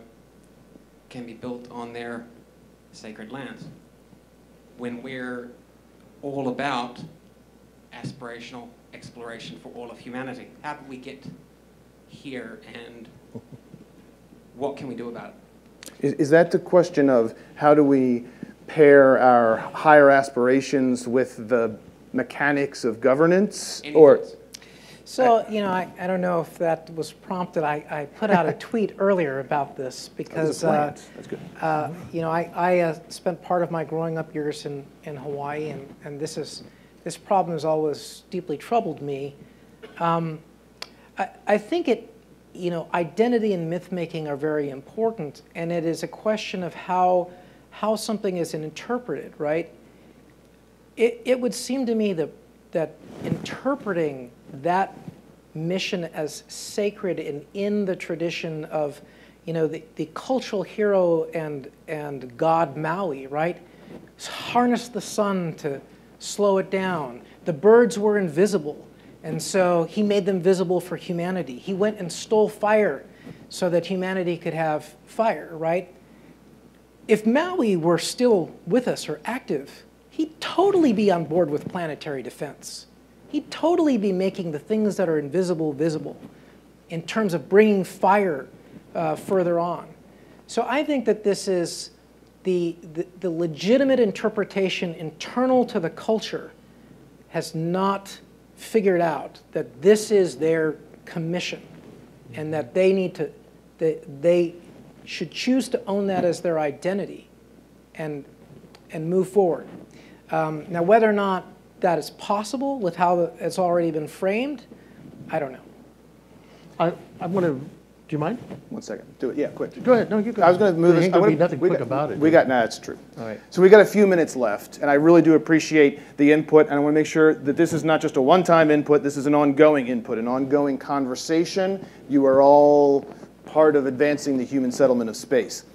can be built on their sacred lands. When we're all about aspirational exploration for all of humanity. How did we get here and what can we do about it? Is, is that the question of how do we pair our higher aspirations with the mechanics of governance? Any Or? So, you know, I, I don't know if that was prompted. I, I put out a tweet earlier about this because, uh. That's good. uh, you know, I, I uh, spent part of my growing up years in, in Hawaii, and, and this is this problem has always deeply troubled me. Um, I, I think it, you know, identity and myth making are very important, and it is a question of how how something is interpreted, right? It, it would seem to me that that interpreting that mission as sacred and in the tradition of, you know, the, the cultural hero and and God Maui, right? Harness the sun to slow it down. The birds were invisible, and so he made them visible for humanity. He went and stole fire so that humanity could have fire, right? If Maui were still with us or active, he'd totally be on board with planetary defense. He'd totally be making the things that are invisible visible in terms of bringing fire uh, further on. So I think that this is the, the, the legitimate interpretation internal to the culture has not figured out that this is their commission and that they need to, they, they should choose to own that as their identity and, and move forward. Um, now, whether or not that is possible with how it's already been framed, I don't know. I, I'm going to, do you mind? One second. Do it. Yeah, quick. Go ahead, no, you go. I was going to move There this. ain't I gonna be wanna- nothing we quick got- about it. We got, no, that's true. All right. So we got a few minutes left, and I really do appreciate the input, and I want to make sure that this is not just a one-time input, this is an ongoing input, an ongoing conversation. You are all part of advancing the human settlement of space.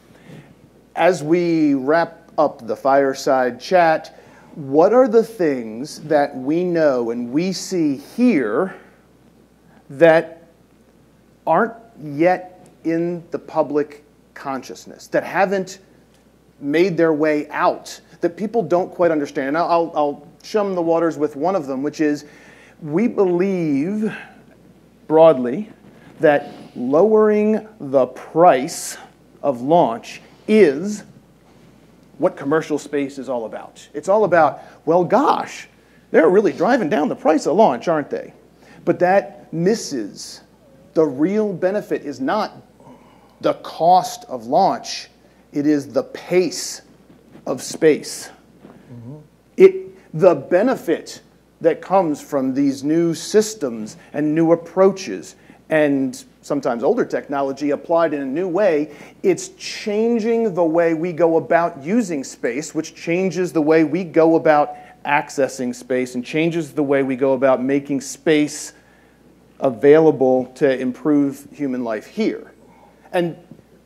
As we wrap up the fireside chat, what are the things that we know and we see here that aren't yet in the public consciousness, that haven't made their way out, that people don't quite understand. And I'll, I'll, chum the waters with one of them, which is we believe broadly that lowering the price of launch is what commercial space is all about. It's all about, well, gosh, they're really driving down the price of launch, aren't they? But that misses the real benefit is not the cost of launch, it is the pace of space. Mm-hmm. It, the benefit that comes from these new systems and new approaches and sometimes older technology applied in a new way, it's changing the way we go about using space, which changes the way we go about accessing space and changes the way we go about making space available to improve human life here. And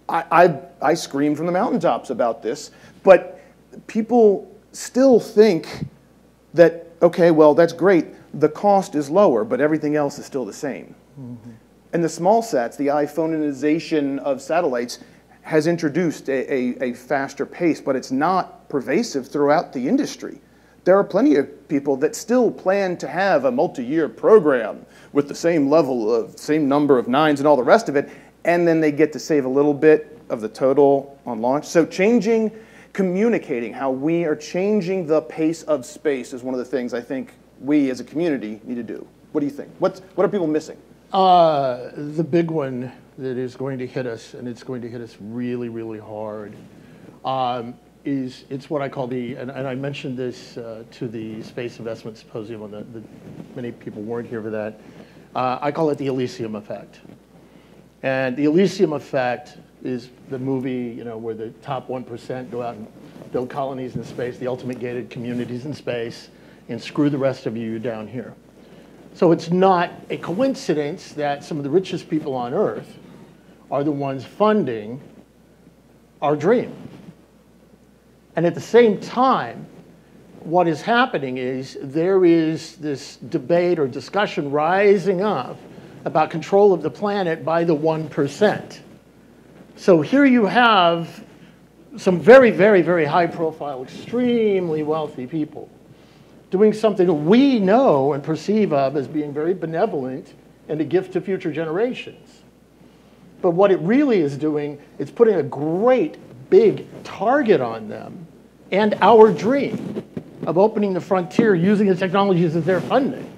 I, I, I scream from the mountaintops about this, but people still think that, okay, well, that's great, the cost is lower, but everything else is still the same. Mm-hmm. And the small sats, the iPhoneization of satellites, has introduced a, a, a faster pace, but it's not pervasive throughout the industry. There are plenty of people that still plan to have a multi-year program with the same level of, same number of nines and all the rest of it, and then they get to save a little bit of the total on launch. So changing, communicating how we are changing the pace of space is one of the things I think we as a community need to do. What do you think? What's, what are people missing? Uh, the big one that is going to hit us, and it's going to hit us really, really hard, um, is it's what I call the, and, and I mentioned this uh, to the Space Investment Symposium, when the, the, many people weren't here for that. Uh, I call it the Elysium effect. And the Elysium effect is the movie, you know, where the top 1% go out and build colonies in space, the ultimate gated communities in space, and screw the rest of you down here. So it's not a coincidence that some of the richest people on Earth are the ones funding our dream. And at the same time, what is happening is there is this debate or discussion rising up about control of the planet by the 1%. So here you have some very, very, very high profile, extremely wealthy people doing something we know and perceive of as being very benevolent and a gift to future generations. But what it really is doing, it's putting a great big target on them and our dream of opening the frontier using the technologies that they're funding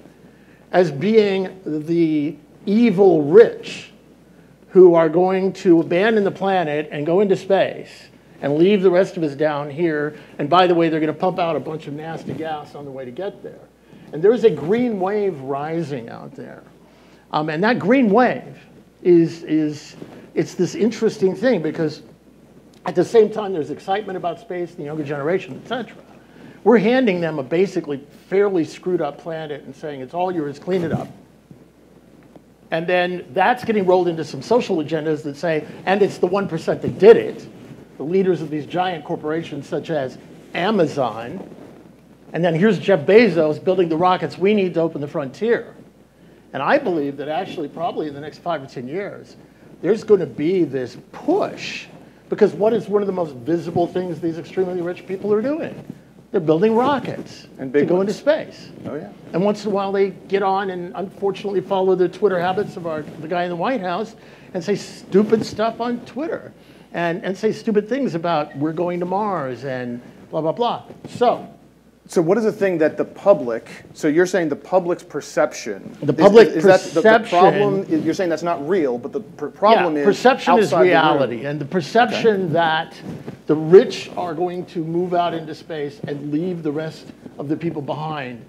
as being the evil rich who are going to abandon the planet and go into space and leave the rest of us down here. And by the way, they're going to pump out a bunch of nasty gas on the way to get there. And there is a green wave rising out there. Um, and that green wave is, is it's this interesting thing because at the same time there's excitement about space, the younger generation, et cetera. We're handing them a basically fairly screwed up planet and saying it's all yours, clean it up. And then that's getting rolled into some social agendas that say, and it's the 1% that did it, the leaders of these giant corporations such as Amazon. And then here's Jeff Bezos building the rockets we need to open the frontier. And I believe that actually, probably in the next five or 10 years, there's going to be this push. Because what is one of the most visible things these extremely rich people are doing? They're building rockets And to go ones. into space. Oh, yeah. And once in a while, they get on and unfortunately follow the Twitter habits of our, the guy in the White House and say stupid stuff on Twitter and, and say stupid things about we're going to Mars and blah, blah, blah. So, So what is the thing that the public, so you're saying the public's perception. The is- public is that the- The problem, you're saying that's not real, but the pr- problem yeah, is perception is outside the reality. And the perception that the rich are going to move out into space and leave the rest of the people behind.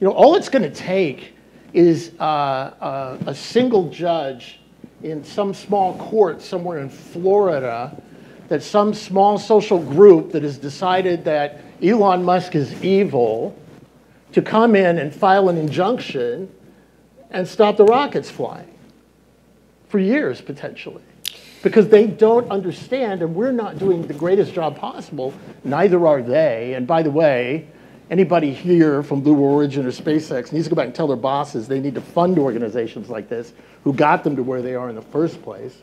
You know, all it's going to take is uh, uh, a single judge in some small court somewhere in Florida that some small social group that has decided that Elon Musk is evil to come in and file an injunction and stop the rockets flying for years potentially. Because they don't understand and we're not doing the greatest job possible neither are they. And by the way anybody here from blue origin or spacex needs to go back and tell their bosses they need to fund organizations like this who got them to where they are in the first place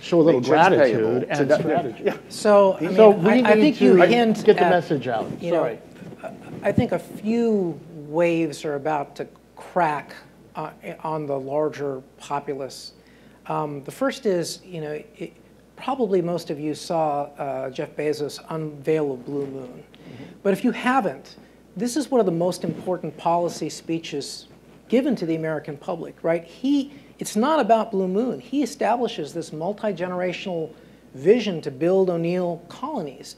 show a little Make gratitude and strategy yeah. So, I, mean, so we I, need I think to you hint get the at- message out you know, sorry I think a few waves are about to crack uh, on the larger populace. Um, the first is, you know, it, probably most of you saw uh, Jeff Bezos unveil a blue moon. But if you haven't, this is one of the most important policy speeches given to the American public, right? He, it's not about Blue Moon. He establishes this multi-generational vision to build O'Neill colonies.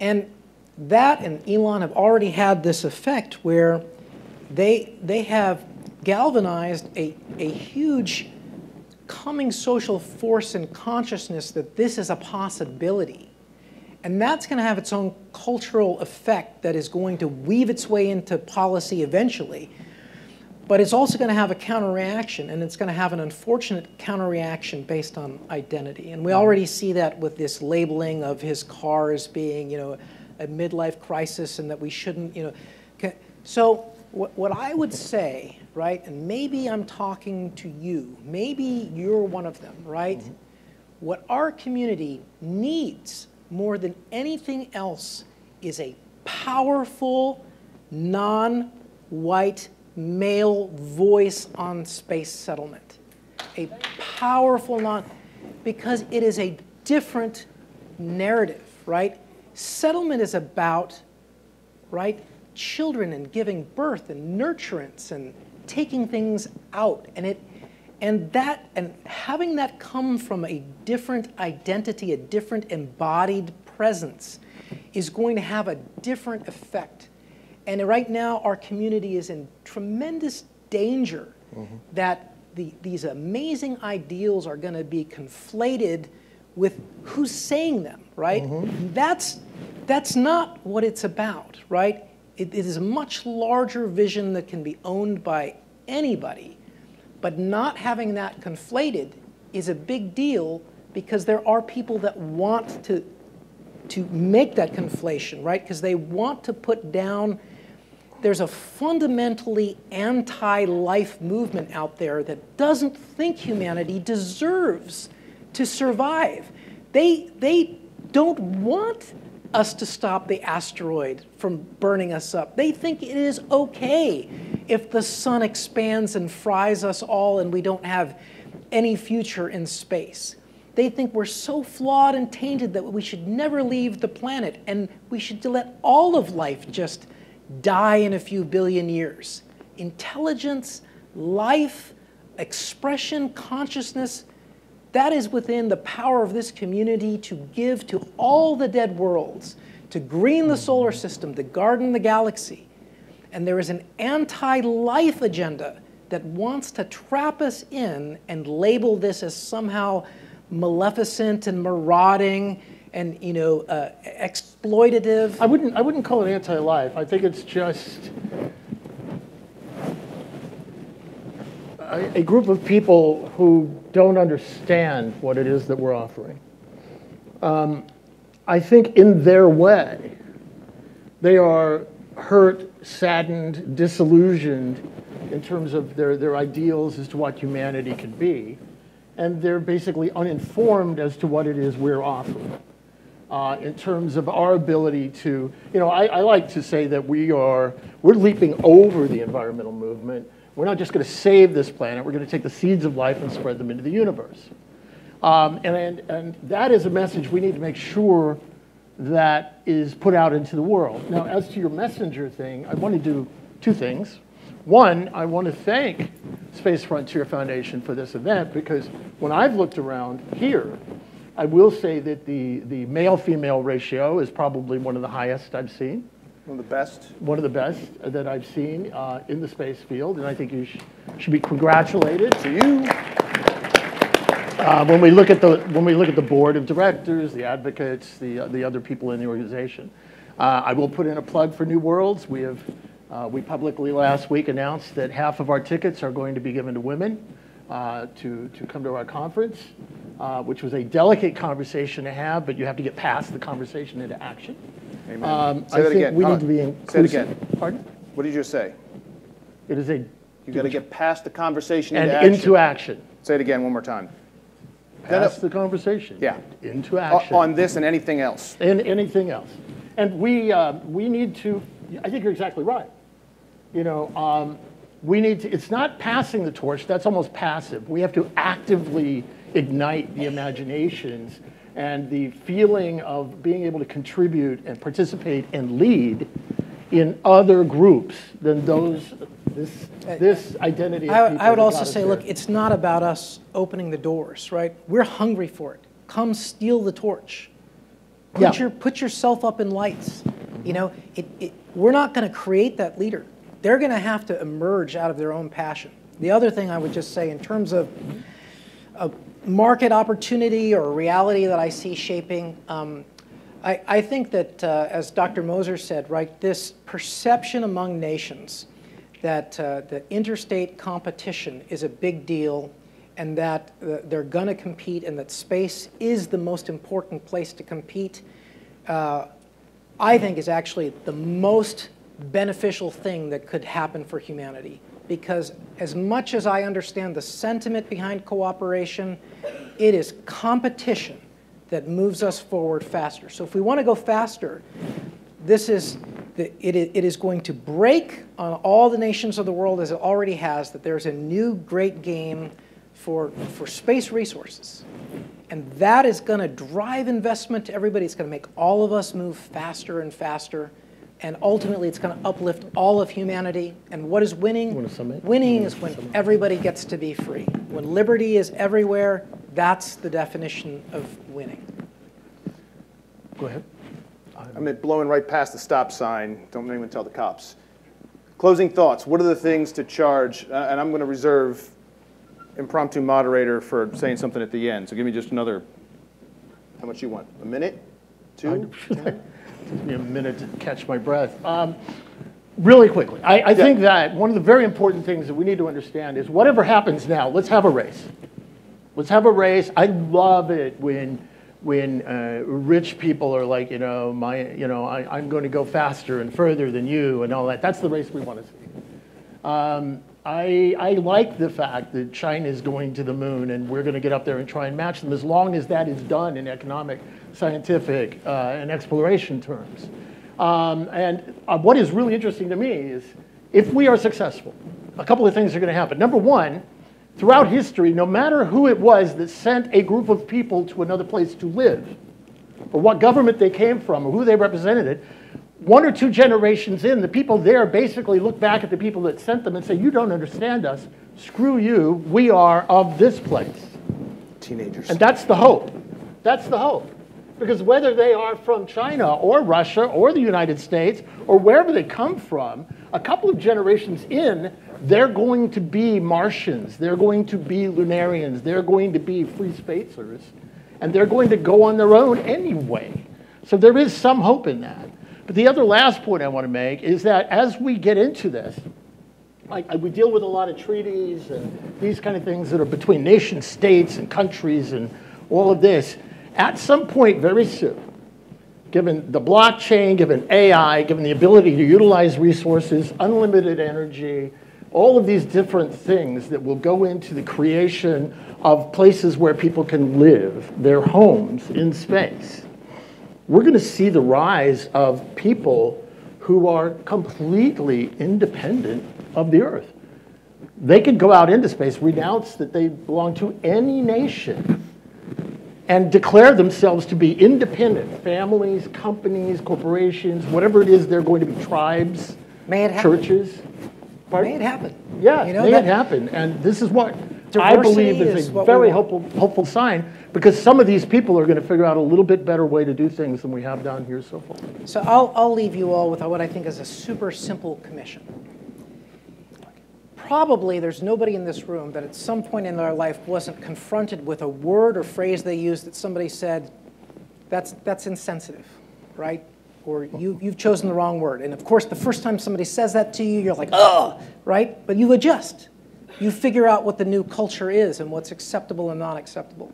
And that and Elon have already had this effect where they, they have galvanized a, a huge coming social force and consciousness that this is a possibility. And that's going to have its own cultural effect that is going to weave its way into policy eventually. But it's also going to have a counterreaction, and it's going to have an unfortunate counterreaction based on identity. And we mm-hmm. already see that with this labeling of his car as being, you know, a midlife crisis, and that we shouldn't, you know. So what, what I would say, right, and maybe I'm talking to you, maybe you're one of them, right? Mm-hmm. What our community needs more than anything else is a powerful, non white male voice on space settlement. A powerful non, because it is a different narrative, right? Settlement is about, right, children and giving birth and nurturance and taking things out. And it, and that, and having that come from a different identity, a different embodied presence, is going to have a different effect. And right now, our community is in tremendous danger mm-hmm. that the, these amazing ideals are going to be conflated with who's saying them, right? Mm-hmm. That's, that's not what it's about, right? It, it is a much larger vision that can be owned by anybody. But not having that conflated is a big deal because there are people that want to, to make that conflation, right? Because they want to put down, there's a fundamentally anti life movement out there that doesn't think humanity deserves to survive. They, they don't want us to stop the asteroid from burning us up. They think it is okay if the sun expands and fries us all and we don't have any future in space. They think we're so flawed and tainted that we should never leave the planet and we should let all of life just die in a few billion years. Intelligence, life, expression, consciousness, that is within the power of this community to give to all the dead worlds, to green the solar system, to garden the galaxy. And there is an anti life agenda that wants to trap us in and label this as somehow maleficent and marauding and you know uh, exploitative. I wouldn't, I wouldn't call it anti-life. I think it's just a, a group of people who don't understand what it is that we're offering. Um, I think in their way, they are hurt, saddened, disillusioned in terms of their, their ideals as to what humanity can be. And they're basically uninformed as to what it is we're offering. Uh, in terms of our ability to, you know, I, I like to say that we are, we're leaping over the environmental movement we're not just going to save this planet, we're going to take the seeds of life and spread them into the universe. Um, and, and, and that is a message we need to make sure that is put out into the world. Now, as to your messenger thing, I want to do two things. One, I want to thank Space Frontier Foundation for this event because when I've looked around here, I will say that the, the male-female ratio is probably one of the highest I've seen. One of the best. One of the best that I've seen uh, in the space field, and I think you sh should be congratulated. To you. Uh, when we look at the when we look at the board of directors, the advocates, the uh, the other people in the organization, uh, I will put in a plug for New Worlds. We have uh, we publicly last week announced that half of our tickets are going to be given to women uh, to to come to our conference, which was a delicate conversation to have, but you have to get past the conversation into action. Amen. Um, Say I that think again. we Hold need to be Say it again. Pardon? What did you just say? It is a You got to get past the conversation and into action. into action. Say it again one more time. Past the conversation. Yeah. Into O- action. On this and anything else. and anything else. And we, uh, we need to, I think you're exactly right. You know, um, we need to, it's not passing the torch, that's almost passive. We have to actively ignite the imaginations and the feeling of being able to contribute and participate and lead in other groups than those, this, this identity I, I would also say, look, it's not about us opening the doors, right? We're hungry for it. Come steal the torch. Put, Yeah. your, put yourself up in lights. You know, it, it, we're not going to create that leader. They're going to have to emerge out of their own passion. The other thing I would just say, in terms of a market opportunity or reality that I see shaping, um, I, I think that, uh, as Dr. Moser said, right, this perception among nations that uh, the interstate competition is a big deal and that uh, they're going to compete and that space is the most important place to compete, uh, I think is actually the most beneficial thing that could happen for humanity. Because as much as I understand the sentiment behind cooperation, it is competition that moves us forward faster. So if we want to go faster, this is the, it, it is going to break on all the nations of the world as it already has that there's a new great game for, for space resources. And that is going to drive investment to everybody. It's going to make all of us move faster and faster. And ultimately, it's going to uplift all of humanity. And what is winning? Want to sum it? Winning is when everybody gets to be free. When liberty is everywhere, that's the definition of winning. Go ahead. I mean, blowing right past the stop sign. Don't even tell the cops. Closing thoughts. What are the things to charge? Uh, and I'm going to reserve impromptu moderator for saying something at the end. So give me just another. How much you want? A minute? Two? Me a minute to catch my breath. Um, really quickly, I, I think that one of the very important things that we need to understand is whatever happens now, let's have a race. Let's have a race. I love it when when uh, rich people are like, you know, my, you know, I, I'm going to go faster and further than you and all that. That's the race we want to see. Um, I, I like the fact that China is going to the moon and we're going to get up there and try and match them as long as that is done in economic scientific uh, and exploration terms. Um, and uh, what is really interesting to me is if we are successful, a couple of things are going to happen. Number one, throughout history, no matter who it was that sent a group of people to another place to live, or what government they came from, or who they represented, it, one or two generations in, the people there basically look back at the people that sent them and say, You don't understand us. Screw you. We are of this place. Teenagers. And that's the hope. That's the hope. Because whether they are from China or Russia or the United States or wherever they come from, a couple of generations in, they're going to be Martians, they're going to be Lunarians, they're going to be free spacers, and they're going to go on their own anyway. So there is some hope in that. But the other last point I want to make is that as we get into this, like we deal with a lot of treaties and these kind of things that are between nation states and countries and all of this, at some point very soon, given the blockchain, given AI, given the ability to utilize resources, unlimited energy, all of these different things that will go into the creation of places where people can live, their homes in space. We're going to see the rise of people who are completely independent of the Earth. They could go out into space, renounce that they belong to any nation, and declare themselves to be independent families, companies, corporations, whatever it is they're going to be, tribes, May it happen. churches. Pardon? May it happen. Yeah, You know, may it happen. And this is what I believe is is a very hopeful, hopeful sign because some of these people are going to figure out a little bit better way to do things than we have down here so far. So I'll, I'll leave you all with what I think is a super simple commission. Probably there's nobody in this room that at some point in their life wasn't confronted with a word or phrase they used that somebody said, that's, that's insensitive, right? Or you, you've chosen the wrong word. And of course, the first time somebody says that to you, you're like, oh, right? But you adjust. You figure out what the new culture is and what's acceptable and not acceptable.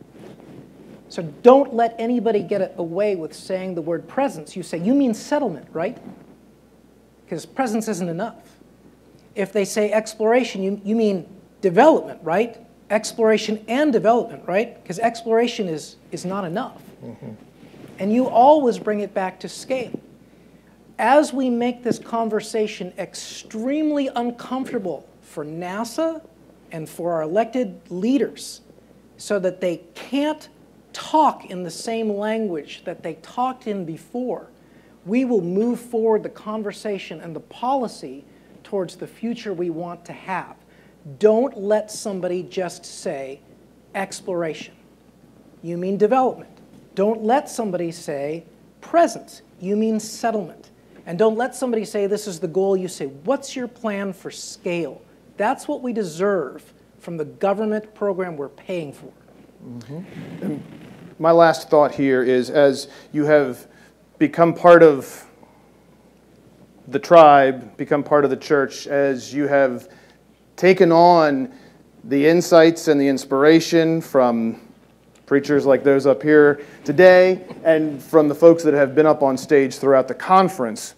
So don't let anybody get away with saying the word presence. You say, you mean settlement, right? Because presence isn't enough. If they say exploration, you, you mean development, right? Exploration and development, right? Because exploration is, is not enough. Mm-hmm. And you always bring it back to scale. As we make this conversation extremely uncomfortable for NASA and for our elected leaders, so that they can't talk in the same language that they talked in before, we will move forward the conversation and the policy towards the future we want to have. Don't let somebody just say exploration. You mean development. Don't let somebody say presence. You mean settlement. And don't let somebody say this is the goal. You say, what's your plan for scale? That's what we deserve from the government program we're paying for. Mm-hmm. My last thought here is as you have become part of the tribe, become part of the church, as you have taken on the insights and the inspiration from preachers like those up here today and from the folks that have been up on stage throughout the conference,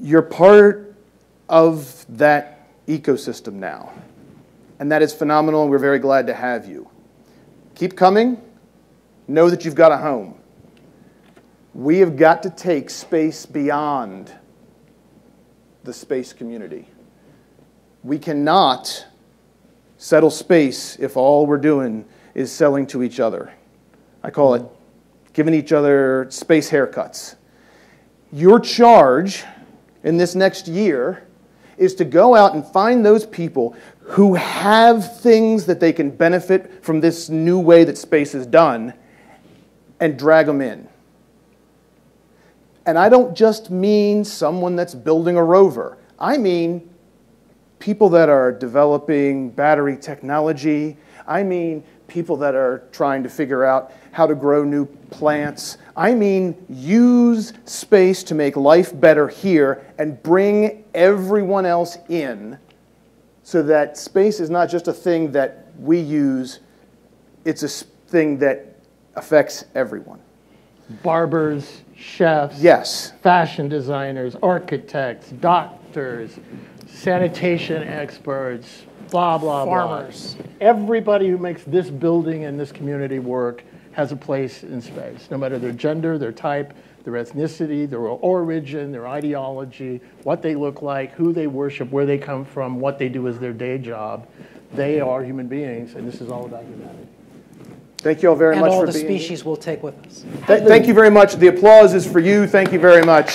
you're part of that ecosystem now. And that is phenomenal, and we're very glad to have you. Keep coming. Know that you've got a home. We have got to take space beyond the space community. We cannot settle space if all we're doing is selling to each other. I call it giving each other space haircuts. Your charge in this next year is to go out and find those people who have things that they can benefit from this new way that space is done and drag them in. And I don't just mean someone that's building a rover. I mean people that are developing battery technology. I mean people that are trying to figure out how to grow new plants. I mean use space to make life better here and bring everyone else in so that space is not just a thing that we use, it's a thing that affects everyone. Barbers, chefs, Yes. fashion designers, architects, doctors, sanitation experts, blah, blah, blah. Farmers. Everybody who makes this building and this community work has a place in space, no matter their gender, their type, their ethnicity, their origin, their ideology, what they look like, who they worship, where they come from, what they do as their day job. They are human beings, and this is all about humanity. Thank you all very And much all for the being here. species we'll take with us. Th- Thank you very much. The applause is for you. Thank you very much.